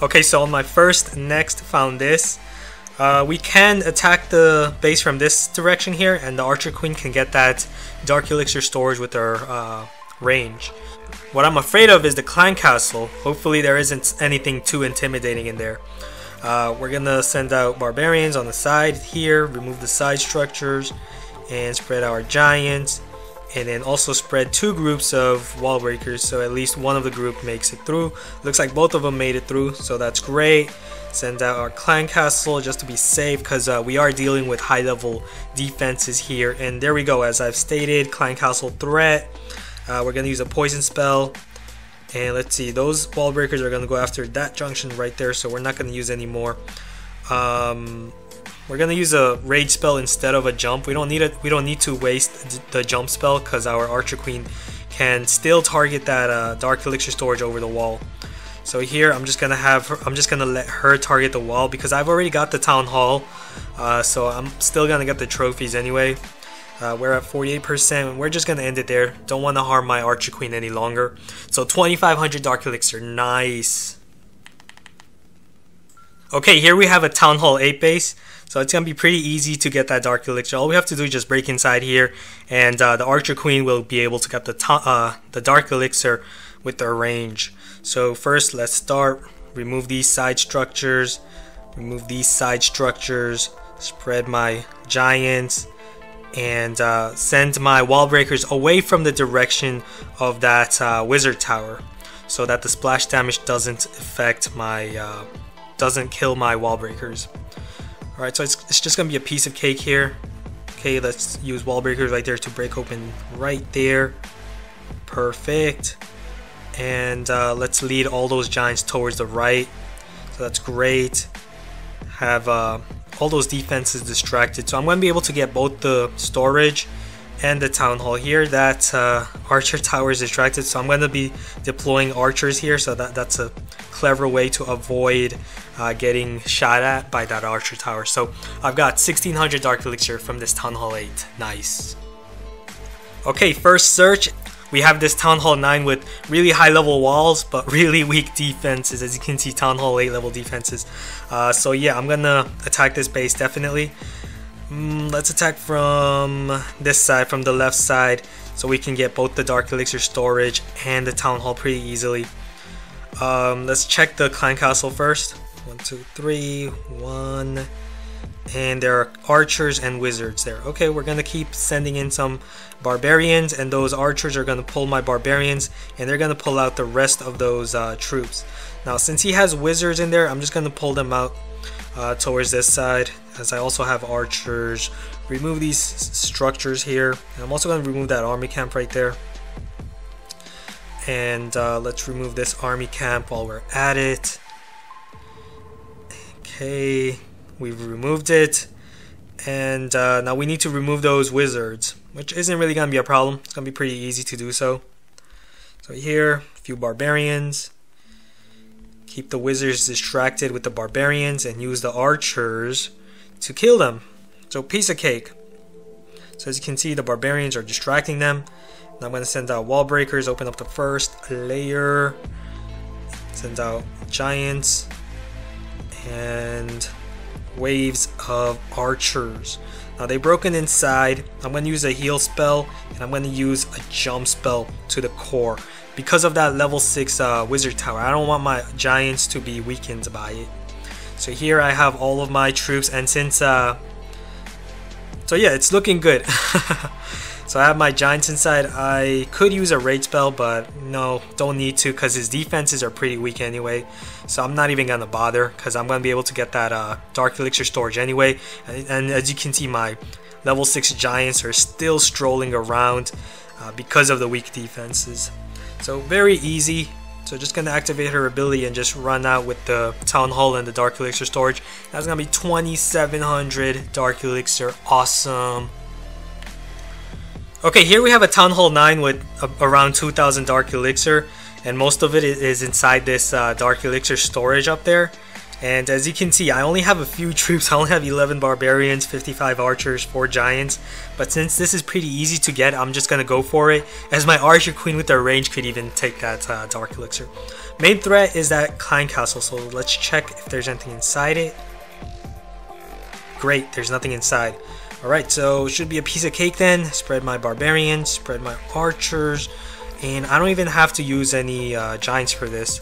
Okay, so on my first next found this. Uh, we can attack the base from this direction here, and the Archer Queen can get that Dark Elixir storage with her uh, range. What I'm afraid of is the Clan Castle. Hopefully there isn't anything too intimidating in there. Uh, we're gonna send out Barbarians on the side here, remove the side structures, and spread our Giants and then also spread two groups of wall breakers so at least one of the group makes it through. Looks like both of them made it through so that's great. Send out our clan castle just to be safe because uh, we are dealing with high level defenses here. And there we go as I've stated clan castle threat. Uh, we're gonna use a poison spell. And let's see those wall breakers are gonna go after that junction right there so we're not gonna use any more. Um, we're gonna use a rage spell instead of a jump. We don't need it. We don't need to waste the jump spell because our Archer Queen can still target that uh, Dark Elixir storage over the wall. So here I'm just gonna have her, I'm just gonna let her target the wall because I've already got the town hall. Uh, so I'm still gonna get the trophies anyway. Uh, we're at 48%. We're just gonna end it there. Don't want to harm my Archer Queen any longer. So 2500 Dark Elixir, nice. Okay, here we have a Town Hall 8 base. So it's going to be pretty easy to get that Dark Elixir. All we have to do is just break inside here, and uh, the Archer Queen will be able to get the, uh, the Dark Elixir with their range. So first, let's start. Remove these side structures. Remove these side structures. Spread my Giants. And uh, send my wall breakers away from the direction of that uh, wizard tower so that the splash damage doesn't affect my uh, doesn't kill my wall breakers. Alright, so it's, it's just going to be a piece of cake here. Okay, let's use wall breakers right there to break open right there. Perfect. And uh, let's lead all those giants towards the right. So that's great. Have uh, all those defenses distracted. So I'm going to be able to get both the storage and the town hall here. That uh, archer tower is distracted. So I'm to be deploying archers here. So that, that's a clever way to avoid uh, getting shot at by that archer tower. So I've got 1600 Dark Elixir from this Town Hall 8. Nice. Okay, first search. We have this Town Hall 9 with really high level walls, but [laughs] really weak defenses. As you can see, Town Hall 8 level defenses. Uh, so yeah, I'm gonna attack this base definitely. Mm, let's attack from this side, from the left side, so we can get both the Dark Elixir storage and the Town Hall pretty easily. Um, let's check the clan castle first. One, two, three, one. And there are archers and wizards there. Okay, we're gonna keep sending in some barbarians, and those archers are gonna pull my barbarians, and they're gonna pull out the rest of those uh, troops. Now, since he has wizards in there, I'm just gonna pull them out uh, towards this side, as I also have archers. Remove these structures here. And I'm also gonna remove that army camp right there. And uh, let's remove this army camp while we're at it. Okay we've removed it. And uh, now we need to remove those wizards which isn't really gonna be a problem. It's gonna be pretty easy to do so. So here a few barbarians keep the wizards distracted with the barbarians and use the archers to kill them so piece of cake so as you can see the barbarians are distracting them now I'm going to send out wall breakers, open up the first layer, send out giants, and waves of archers. Now they broken inside. I'm going to use a heal spell, and I'm going to use a jump spell to the core. Because of that level 6 uh, wizard tower, I don't want my giants to be weakened by it. So here I have all of my troops, and since... Uh, so yeah, it's looking good. [laughs] So I have my Giants inside. I could use a Rage Spell, but no, don't need to because his defenses are pretty weak anyway. So I'm not even going to bother because I'm going to be able to get that uh, Dark Elixir storage anyway. And, and, as you can see, my level 6 Giants are still strolling around uh, because of the weak defenses. So very easy. So just to activate her ability and just run out with the Town Hall and the Dark Elixir storage. That's to be 2700 Dark Elixir. Awesome. Okay, here we have a Town Hall 9 with around 2000 Dark Elixir, and most of it is inside this uh, Dark Elixir storage up there. And as you can see, I only have a few troops. I only have 11 barbarians, 55 archers, 4 giants. But since this is pretty easy to get, I'm just going to go for it. As my archer queen with their range could even take that uh, dark elixir. Main threat is that Clan Castle, so let's check if there's anything inside it. Great, there's nothing inside. Alright, so should be a piece of cake then. Spread my barbarians, spread my archers, and I don't even have to use any uh, giants for this.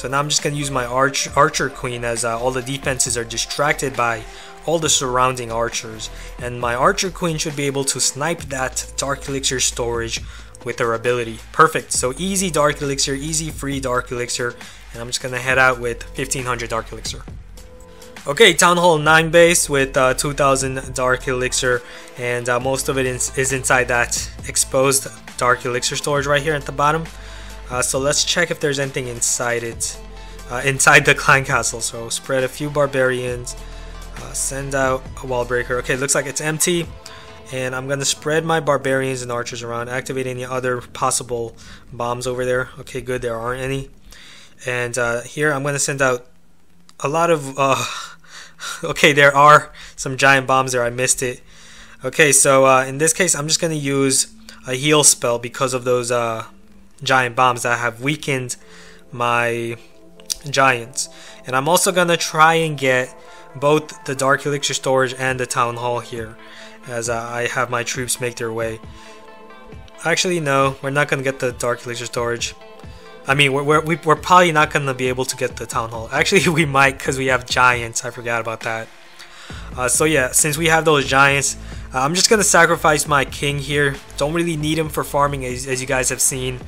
So now I'm just going to use my arch archer queen as uh, all the defenses are distracted by all the surrounding archers. And my archer queen should be able to snipe that dark elixir storage with her ability. Perfect. So easy dark elixir, easy free dark elixir. And I'm just going to head out with 1500 dark elixir. Okay, Town Hall 9 base with uh, 2000 Dark Elixir, and uh, most of it is, is, inside that exposed Dark Elixir storage right here at the bottom. Uh, so let's check if there's anything inside it, uh, inside the clan castle. So spread a few barbarians, uh, send out a wall breaker. Okay, looks like it's empty. And I'm gonna spread my barbarians and archers around, activate any other possible bombs over there. Okay, good, there aren't any. And uh, here I'm gonna send out a lot of. Uh, [laughs] okay, there are some giant bombs there. I missed it. Okay, so uh, in this case, I'm just gonna use a heal spell because of those giant bombs that have weakened my giants. And I'm also gonna try and get both the Dark Elixir storage and the Town Hall here as uh, I have my troops make their way. Actually, no, we're not gonna get the Dark Elixir storage. I mean, we're, we're, we're probably not gonna be able to get the Town Hall. [laughs] Actually, we might because we have giants. I forgot about that. Uh, so yeah, since we have those giants, uh, I'm just gonna sacrifice my king here. Don't really need him for farming, as, as you guys have seen.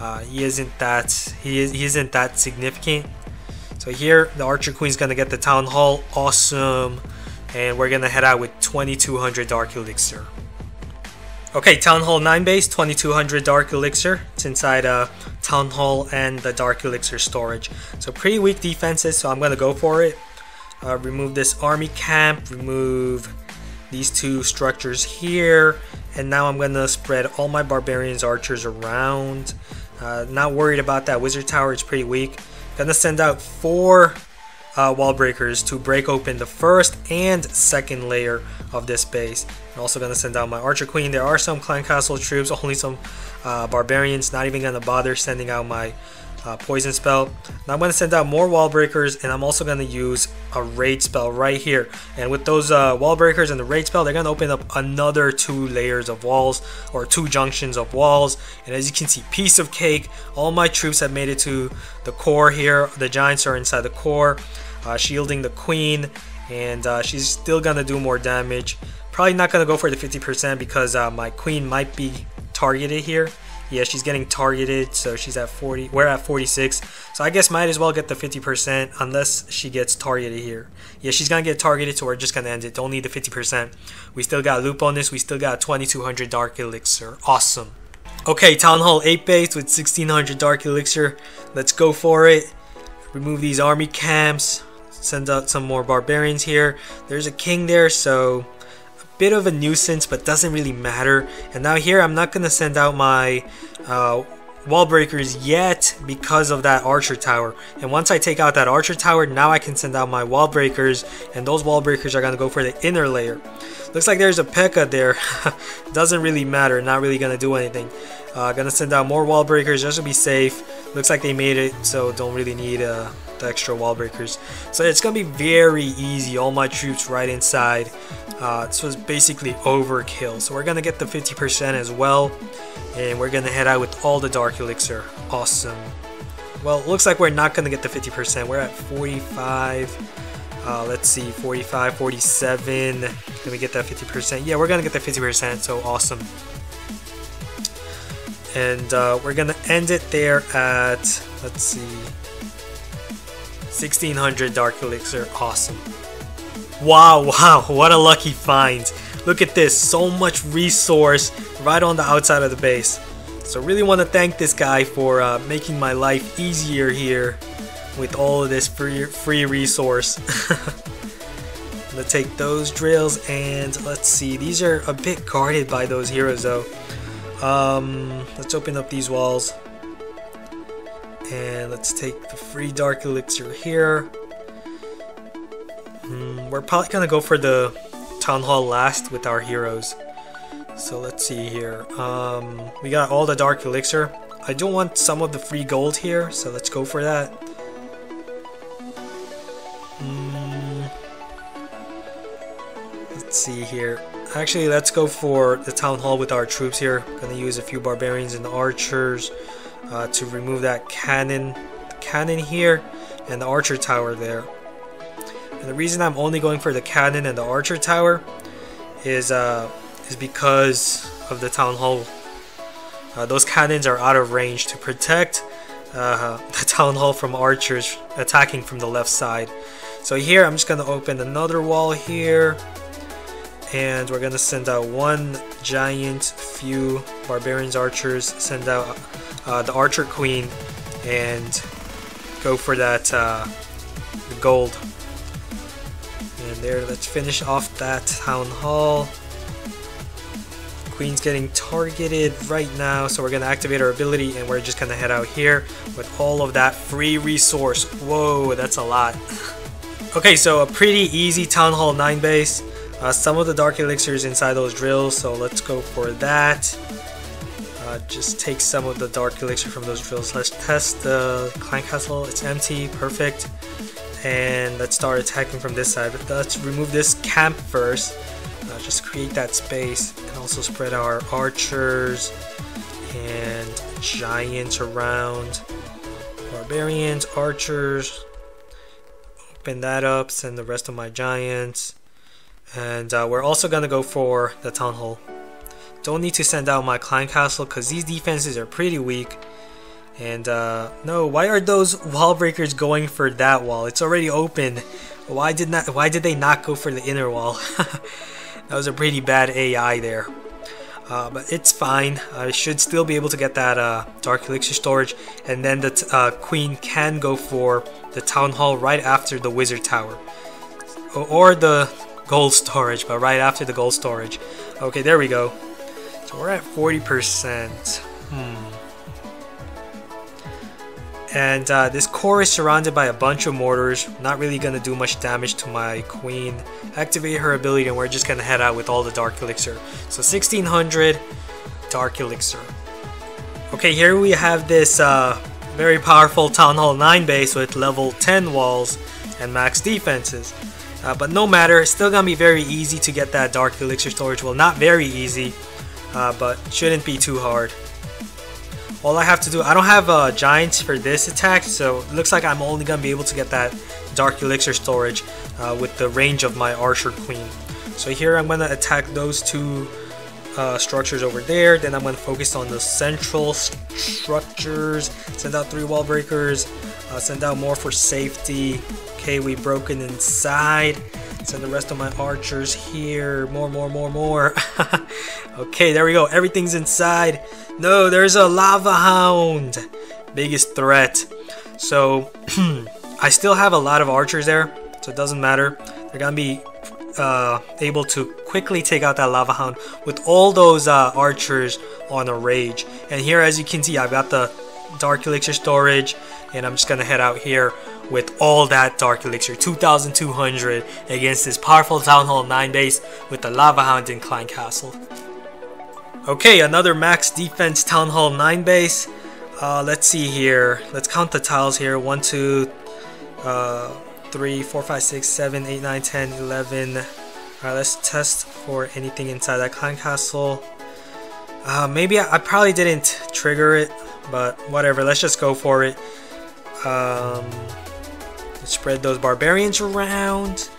Uh, he isn't that he is he isn't that significant. So here the Archer Queen's gonna get the Town Hall, awesome, and we're gonna head out with 2200 Dark Elixir. Okay, Town Hall 9 base, 2200 Dark Elixir. It's inside uh, Town Hall and the Dark Elixir storage. So pretty weak defenses, so I'm gonna go for it. Uh, remove this army camp, remove these two structures here, and now I'm gonna spread all my barbarians archers around. Uh, not worried about that. Wizard Tower is pretty weak. Gonna send out four uh, wall breakers to break open the first and second layer of this base. I'm also gonna send out my Archer Queen. There are some Clan Castle troops, only some uh, barbarians. Not even gonna bother sending out my uh, poison spell. Now I'm going to send out more wall breakers and I'm also going to use a rage spell right here. And with those uh, wall breakers and the rage spell, they're going to open up another two layers of walls or two junctions of walls. And as you can see, piece of cake. All my troops have made it to the core here. The giants are inside the core, uh, shielding the queen. And uh, she's still going to do more damage. Probably not going to go for the 50% because uh, my queen might be targeted here. Yeah, she's getting targeted, so she's at 40. We're at 46. So I guess might as well get the 50% unless she gets targeted here. Yeah, she's gonna get targeted, so we're just gonna end it. Don't need the 50%. We still got loop on this. We still got 2200 Dark Elixir. Awesome. Okay, Town Hall 8 base with 1600 Dark Elixir. Let's go for it. Remove these army camps. Send out some more barbarians here. There's a king there, so bit of a nuisance, but doesn't really matter. And now here, I'm not to send out my uh, wall breakers yet because of that archer tower. And once I take out that archer tower, now I can send out my wall breakers, and those wall breakers are to go for the inner layer. Looks like there's a P.E.K.K.A there. [laughs] Doesn't really matter, not really to do anything. Uh, gonna send out more wall breakers just to be safe. Looks like they made it, so don't really need uh, the extra wall breakers. So it's gonna be very easy. All my troops right inside. Uh, this was basically overkill. So we're gonna get the 50% as well. And we're gonna head out with all the Dark Elixir. Awesome. Well, looks like we're not gonna get the 50%. We're at 45. Uh, let's see, 45, 47. Can we get that 50%? Yeah, we're gonna get the 50%, so awesome. And uh, we're gonna end it there at, let's see, 1600 Dark Elixir. Awesome. Wow, wow, [laughs] what a lucky find. Look at this, so much resource right on the outside of the base. So really want to thank this guy for uh, making my life easier here with all of this free, free resource. [laughs] Gonna take those drills and let's see, these are a bit guarded by those heroes though. Um, let's open up these walls. And let's take the free dark elixir here. Mm, we're probably gonna go for the Town Hall last with our heroes. So let's see here. Um, we got all the Dark Elixir. I do want some of the free gold here, so let's go for that. Mm, let's see here. Actually, let's go for the Town Hall with our troops here. Gonna use a few Barbarians and Archers uh, to remove that cannon, cannon here, and the Archer Tower there. And the reason I'm only going for the cannon and the Archer Tower is uh, is because of the Town Hall. Uh, those cannons are out of range to protect uh, [laughs] the Town Hall from archers attacking from the left side. So here I'm just going to open another wall here. And we're going to send out one giant, few barbarians archers, send out uh, the archer queen, and go for that uh, gold. And there, let's finish off that town hall. Queen's getting targeted right now, so we're gonna activate our ability and we're just gonna head out here with all of that free resource. Whoa, that's a lot. okay, so a pretty easy Town Hall 9 base. Uh, some of the Dark Elixirs inside those drills, so let's go for that. Uh, just take some of the Dark Elixir from those drills. Let's test the Clan Castle. It's empty, perfect. And let's start attacking from this side. But let's remove this camp first. Uh, just create that space and also spread our archers and giants around. Barbarians, archers. Open that up, send the rest of my giants. And uh, we're also gonna go for the town hall. Don't need to send out my clan castle because these defenses are pretty weak. And uh, no, why are those wall breakers going for that wall? It's already open. Why did not? Why did they not go for the inner wall? [laughs] That was a pretty bad AI there. Uh, but it's fine. I should still be able to get that uh, Dark Elixir storage. And then the uh, Queen can go for the Town Hall right after the Wizard Tower. O or the Gold Storage, but right after the Gold Storage. Okay, there we go. So we're at 40%. Hmm. And uh, this core is surrounded by a bunch of mortars, not really going to do much damage to my queen. Activate her ability and we're just going to head out with all the Dark Elixir. So 1600 Dark Elixir. Okay, here we have this uh, very powerful Town Hall 9 base with level 10 walls and max defenses. Uh, but no matter, it's still going to be very easy to get that Dark Elixir storage. Well, not very easy, uh, but shouldn't be too hard all I have to do, I don't have uh, Giants for this attack, so it looks like I'm only going to be able to get that Dark Elixir storage uh, with the range of my Archer Queen. So here I'm going to attack those two uh, structures over there, then I'm going to focus on the central st structures, send out three wall breakers, uh, send out more for safety. Okay, we broken inside. Send the rest of my archers here. More, more, more, more. [laughs] okay, there we go. Everything's inside. No, there's a lava hound. Biggest threat. So, [clears throat] I still have a lot of archers there, so it doesn't matter. They're gonna be uh, able to quickly take out that lava hound with all those uh, archers on a rage. And here, as you can see, I've got the dark elixir storage, and I'm just gonna head out here with all that dark elixir, 2,200 against this powerful Town Hall 9 base with the lava hound in Clan Castle. Okay, another max defense Town Hall 9 base. Uh, let's see here. Let's count the tiles here. 1, 2, uh, 3, 4, 5, 6, 7, 8, 9, 10, 11. Alright, let's test for anything inside that clan castle. Uh, maybe I, I, probably didn't trigger it, but whatever. Let's just go for it. Um, spread those barbarians around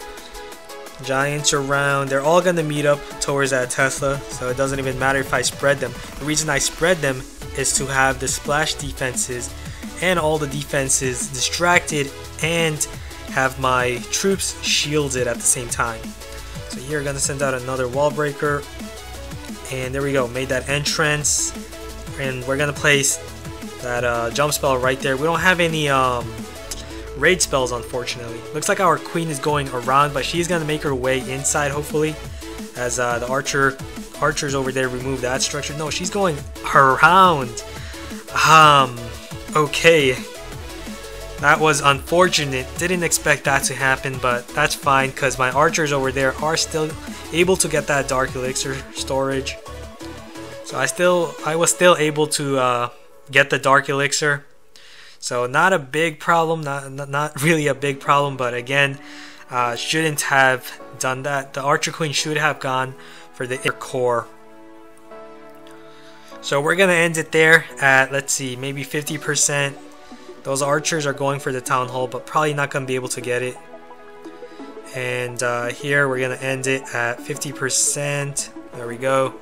giants around. They're all gonna meet up towards that Tesla, so it doesn't even matter if I spread them. The reason I spread them is to have the splash defenses and all the defenses distracted and have my troops shielded at the same time. So here, we're gonna send out another wall breaker, and there we go. Made that entrance, and we're gonna place that uh, jump spell right there. We don't have any um, rage spells, unfortunately. Looks like our queen is going around, but she's to make her way inside, hopefully, as uh, the archer archers over there remove that structure. No, she's going around. Um, okay. That was unfortunate. Didn't expect that to happen, but that's fine because my archers over there are still able to get that dark elixir storage. So I still, I was still able to uh, get the dark elixir. So not a big problem, not not [laughs] really a big problem, but again, uh, shouldn't have done that. The archer queen should have gone for the core. So we're gonna end it there at let's see, maybe 50%. Those archers are going for the town hall, but probably not gonna be able to get it. And uh, here we're gonna end it at 50%. There we go.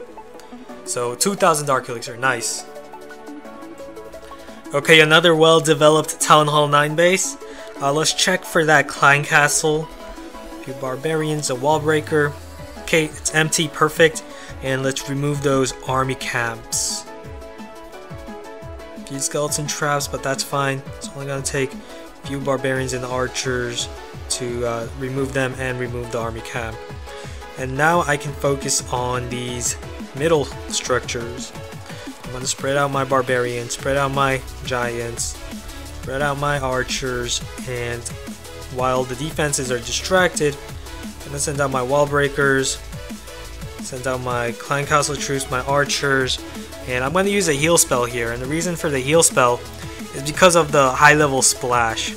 So 2,000 Dark Elixir, nice. Okay, another well-developed Town Hall 9 base. Uh, let's check for that Clan Castle. A few Barbarians, a Wall Breaker. Okay, it's empty, perfect. And let's remove those army camps. Few skeleton traps, but that's fine. It's only gonna take a few barbarians and archers to uh, remove them and remove the army camp. And now I can focus on these middle structures. I'm gonna spread out my barbarians, spread out my giants, spread out my archers, and while the defenses are distracted, I'm gonna send out my wall breakers, Send out my Clan Castle troops, my archers, and I'm going to use a heal spell here. And the reason for the heal spell is because of the high level splash.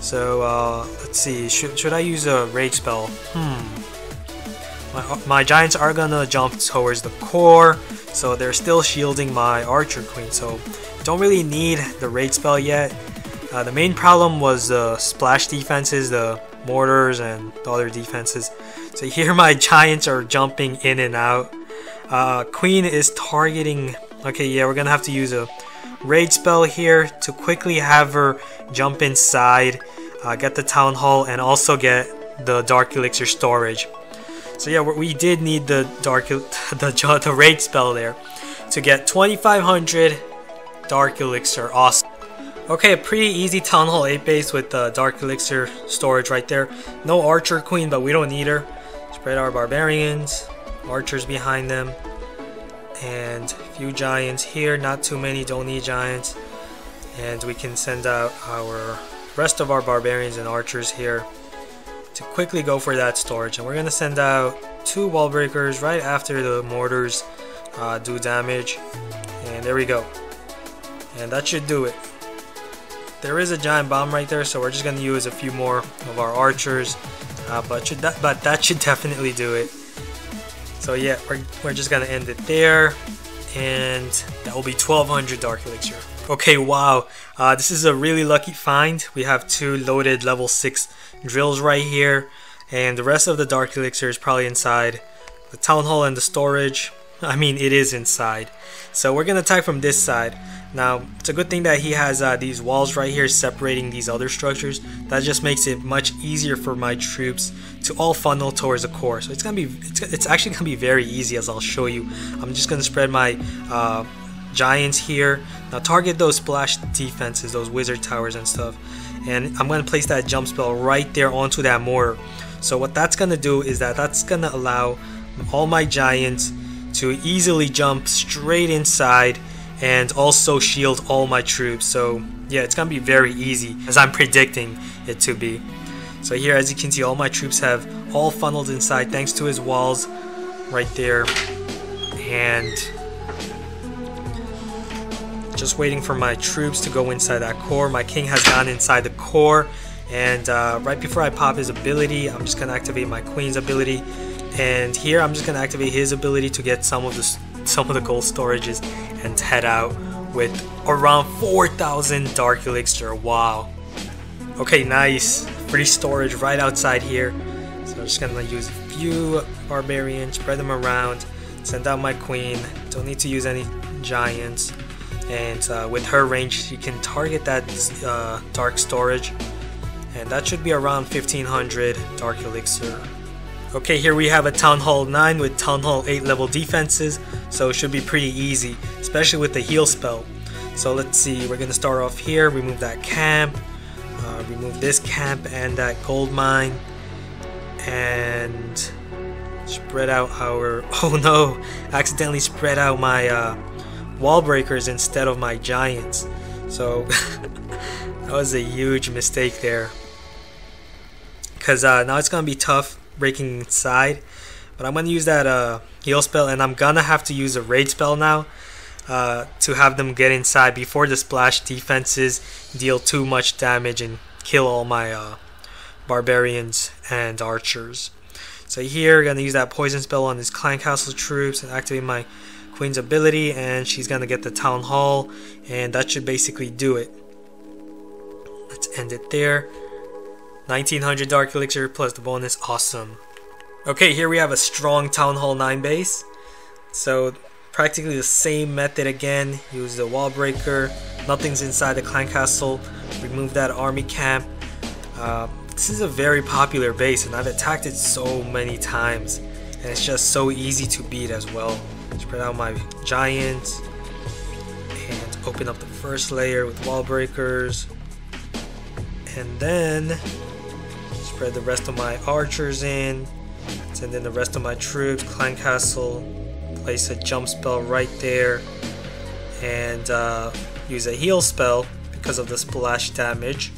So uh, let's see, should, should I use a rage spell? Hmm. My, my giants are gonna jump towards the core, so they're still shielding my archer queen. So don't really need the rage spell yet. Uh, the main problem was the splash defenses, the mortars, and the other defenses. So [laughs] here my giants are jumping in and out. Uh, Queen is targeting... Okay, yeah, we're gonna have to use a rage spell here to quickly have her jump inside, uh, get the town hall, and also get the dark elixir storage. So yeah, we did need the dark [laughs] the the rage spell there to get 2,500 dark elixir. Awesome. Okay, a pretty easy Town Hall 8 base with the Dark Elixir storage right there. No Archer Queen, but we don't need her. Spread our barbarians, archers behind them, and a few giants here. Not too many, don't need giants. And we can send out our rest of our barbarians and archers here to quickly go for that storage. And we're going to send out two wall breakers right after the mortars uh, do damage. And there we go. And that should do it. There is a giant bomb right there, so we're just going to use a few more of our archers uh, but should that but that should [laughs] definitely do it so yeah we're, we're just gonna end it there and that will be 1200 dark elixir. Okay wow. Uh, this is a really lucky find. We have two loaded level 6 drills right here and the rest of the dark elixir is probably inside the town hall and the storage. [laughs] I mean it is inside. So we're gonna attack from this side now, it's a good thing that he has uh, these walls right here separating these other structures. That just makes it much easier for my troops to all funnel towards the core. So it's gonna be, it's, it's actually gonna be very easy as I'll show you. I'm just gonna spread my uh, giants here. Now target those splash defenses, those wizard towers and stuff. And I'm gonna place that jump spell right there onto that mortar. So what that's gonna do is that that's gonna allow all my giants to easily jump straight inside and also shield all my troops. So yeah, it's gonna be very easy as I'm predicting it to be. So here, as you can see, all my troops have all funneled inside thanks to his walls right there. And just waiting for my troops to go inside that core. My king has gone inside the core. And uh, right before I pop his ability, I'm just gonna activate my queen's ability. And here, I'm just gonna activate his ability to get some of the some of the gold storages and head out with around 4,000 Dark Elixir. Wow. Okay, nice. Free storage right outside here. So I'm just gonna use a few barbarians, spread them around, send out my queen. Don't need to use any giants. And uh, with her range, she can target that uh, dark storage. And that should be around 1500 Dark Elixir. Okay, here we have a Town Hall 9 with Town Hall 8 level defenses, so it should be pretty easy, especially with the heal spell. So let's see, we're gonna start off here, remove that camp, uh, remove this camp and that gold mine, and spread out our, [laughs] oh no, accidentally spread out my uh, wall breakers instead of my giants. So [laughs] That was a huge mistake there. Because uh, now it's to be tough breaking inside. But I'm going to use that uh, heal spell, and I'm going to have to use a rage spell now uh, to have them get inside before the splash defenses deal too much damage and kill all my uh, barbarians and archers. So here, gonna use that poison spell on his clan castle troops and activate my queen's ability, and she's gonna get the town hall, and that should basically do it. Let's end it there. 1900 dark elixir plus the bonus, awesome. Okay, here we have a strong town hall 9 base. So practically the same method again. Use the wall breaker. Nothing's inside the clan castle. Remove that army camp. Uh, this is a very popular base and I've attacked it so many times and it's just so easy to beat as well. Spread out my giants and open up the first layer with wall breakers and then spread the rest of my archers in send in the rest of my troops, clan castle, place a jump spell right there and uh, use a heal spell because of the splash damage.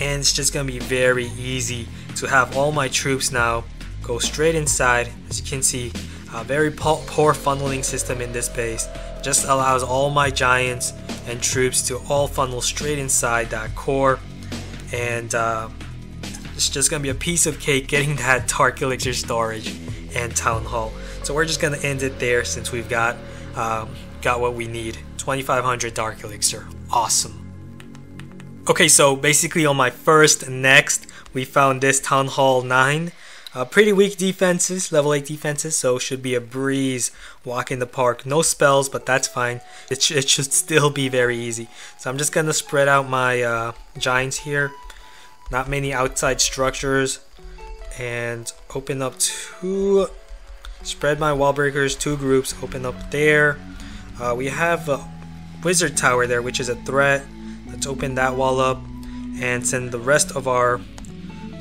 And it's just gonna be very easy to have all my troops now go straight inside. As you can see a very poor funneling system in this base. Just allows all my giants and troops to all funnel straight inside that core. And uh, it's just gonna be a piece of cake getting [laughs] that dark elixir storage and town hall so we're just gonna end it there since we've got um, got what we need 2500 dark elixir awesome Okay, so basically on my first next, we found this Town Hall 9. Uh, pretty weak defenses, level 8 defenses, so should be a breeze walk in the park. No spells, but that's fine. It, sh it should [laughs] still be very easy. So I'm just to spread out my uh, giants here. Not many outside structures. And open up two, spread my wall breakers, two groups, open up there. Uh, we have a wizard tower there, which is a threat. Let's open that wall up and send the rest of our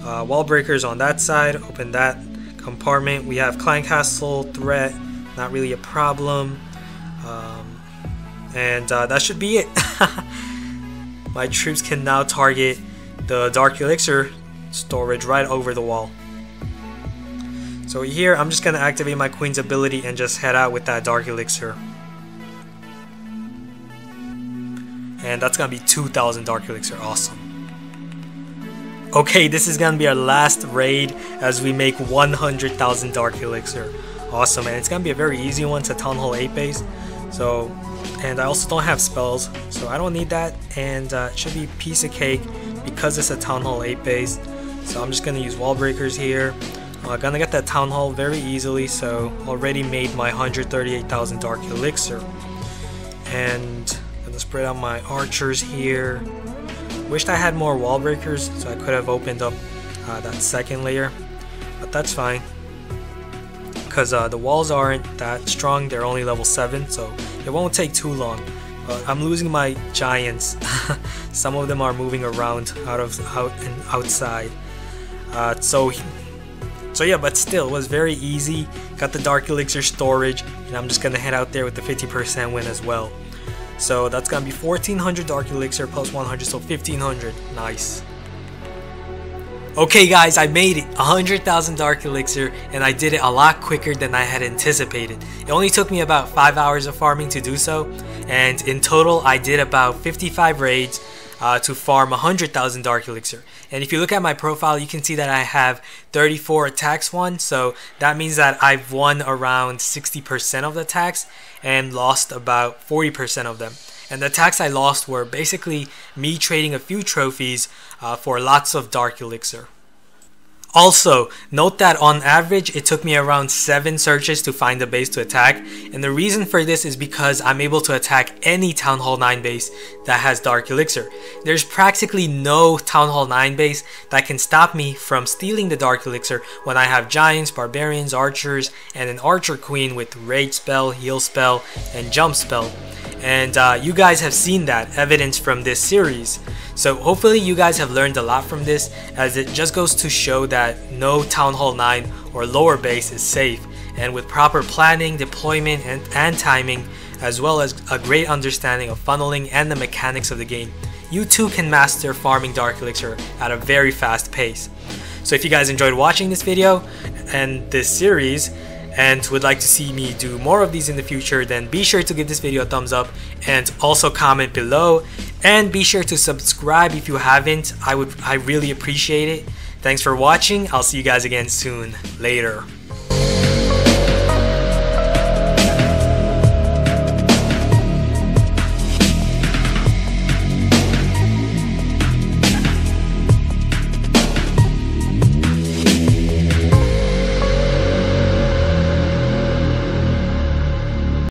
uh, wall breakers on that side. Open that compartment. We have Clan Castle threat, not really a problem. Um, and uh, that should be it. [laughs] My troops can now target the Dark Elixir storage right over the wall. So here, I'm just going to activate my Queen's ability and just head out with that Dark Elixir. And that's gonna be 2000 Dark Elixir, awesome. Okay, this is gonna be our last raid as we make 100,000 Dark Elixir. Awesome, and it's gonna be a very easy one. A Town Hall 8 base. So, and I also don't have spells, so I don't need that. And uh, it should be piece of cake because it's a Town Hall 8 base. So I'm just gonna use wall breakers here. I'm uh, gonna get that Town Hall very easily, so already made my 138,000 Dark Elixir. And gonna spread out my archers here. Wished I had more wall breakers so I could have opened up uh, that second layer, but that's fine. Because uh, the walls aren't that strong, they're only level 7, so it won't take too long. I'm losing my giants. [laughs] Some of them are moving around out of out and outside. Uh, so so yeah, but still, it was very easy. Got the Dark Elixir storage, and I'm just gonna head out there with the 50% win as well. So that's gonna be 1400 Dark Elixir plus 100, so 1500. Nice. Okay guys, I made it! 100,000 Dark Elixir, and I did it a lot quicker than I had anticipated. It only took me about 5 hours of farming to do so, and in total I did about 55 raids uh, to farm 100,000 Dark Elixir. And if you look at my profile, you can see that I have 34 attacks won, so that means that I've won around 60% of the attacks and lost about 40% of them. And the attacks I lost were basically me trading a few trophies uh, for lots of Dark Elixir. Also, note that on average, it took me around 7 searches to find a base to attack, and the reason for this is because I'm able to attack any Town Hall 9 base that has Dark Elixir. There's practically no Town Hall 9 base that can stop me from stealing the Dark Elixir when I have Giants, Barbarians, Archers, and an Archer Queen with Rage Spell, Heal Spell, and Jump Spell. And uh, you guys have seen that evidence from this series. So hopefully you guys have learned a lot from this as it just goes to show that no Town Hall 9 or lower base is safe and with proper planning, deployment, and, and timing as well as a great understanding of funneling and the mechanics of the game, you too can master farming Dark Elixir at a very fast pace. So if you guys enjoyed watching this video and this series, and would like to see me do more of these in the future, then be sure to give this video a thumbs up and also comment below. And be sure to subscribe if you haven't. I would I really appreciate it. Thanks for watching. I'll see you guys again soon. Later.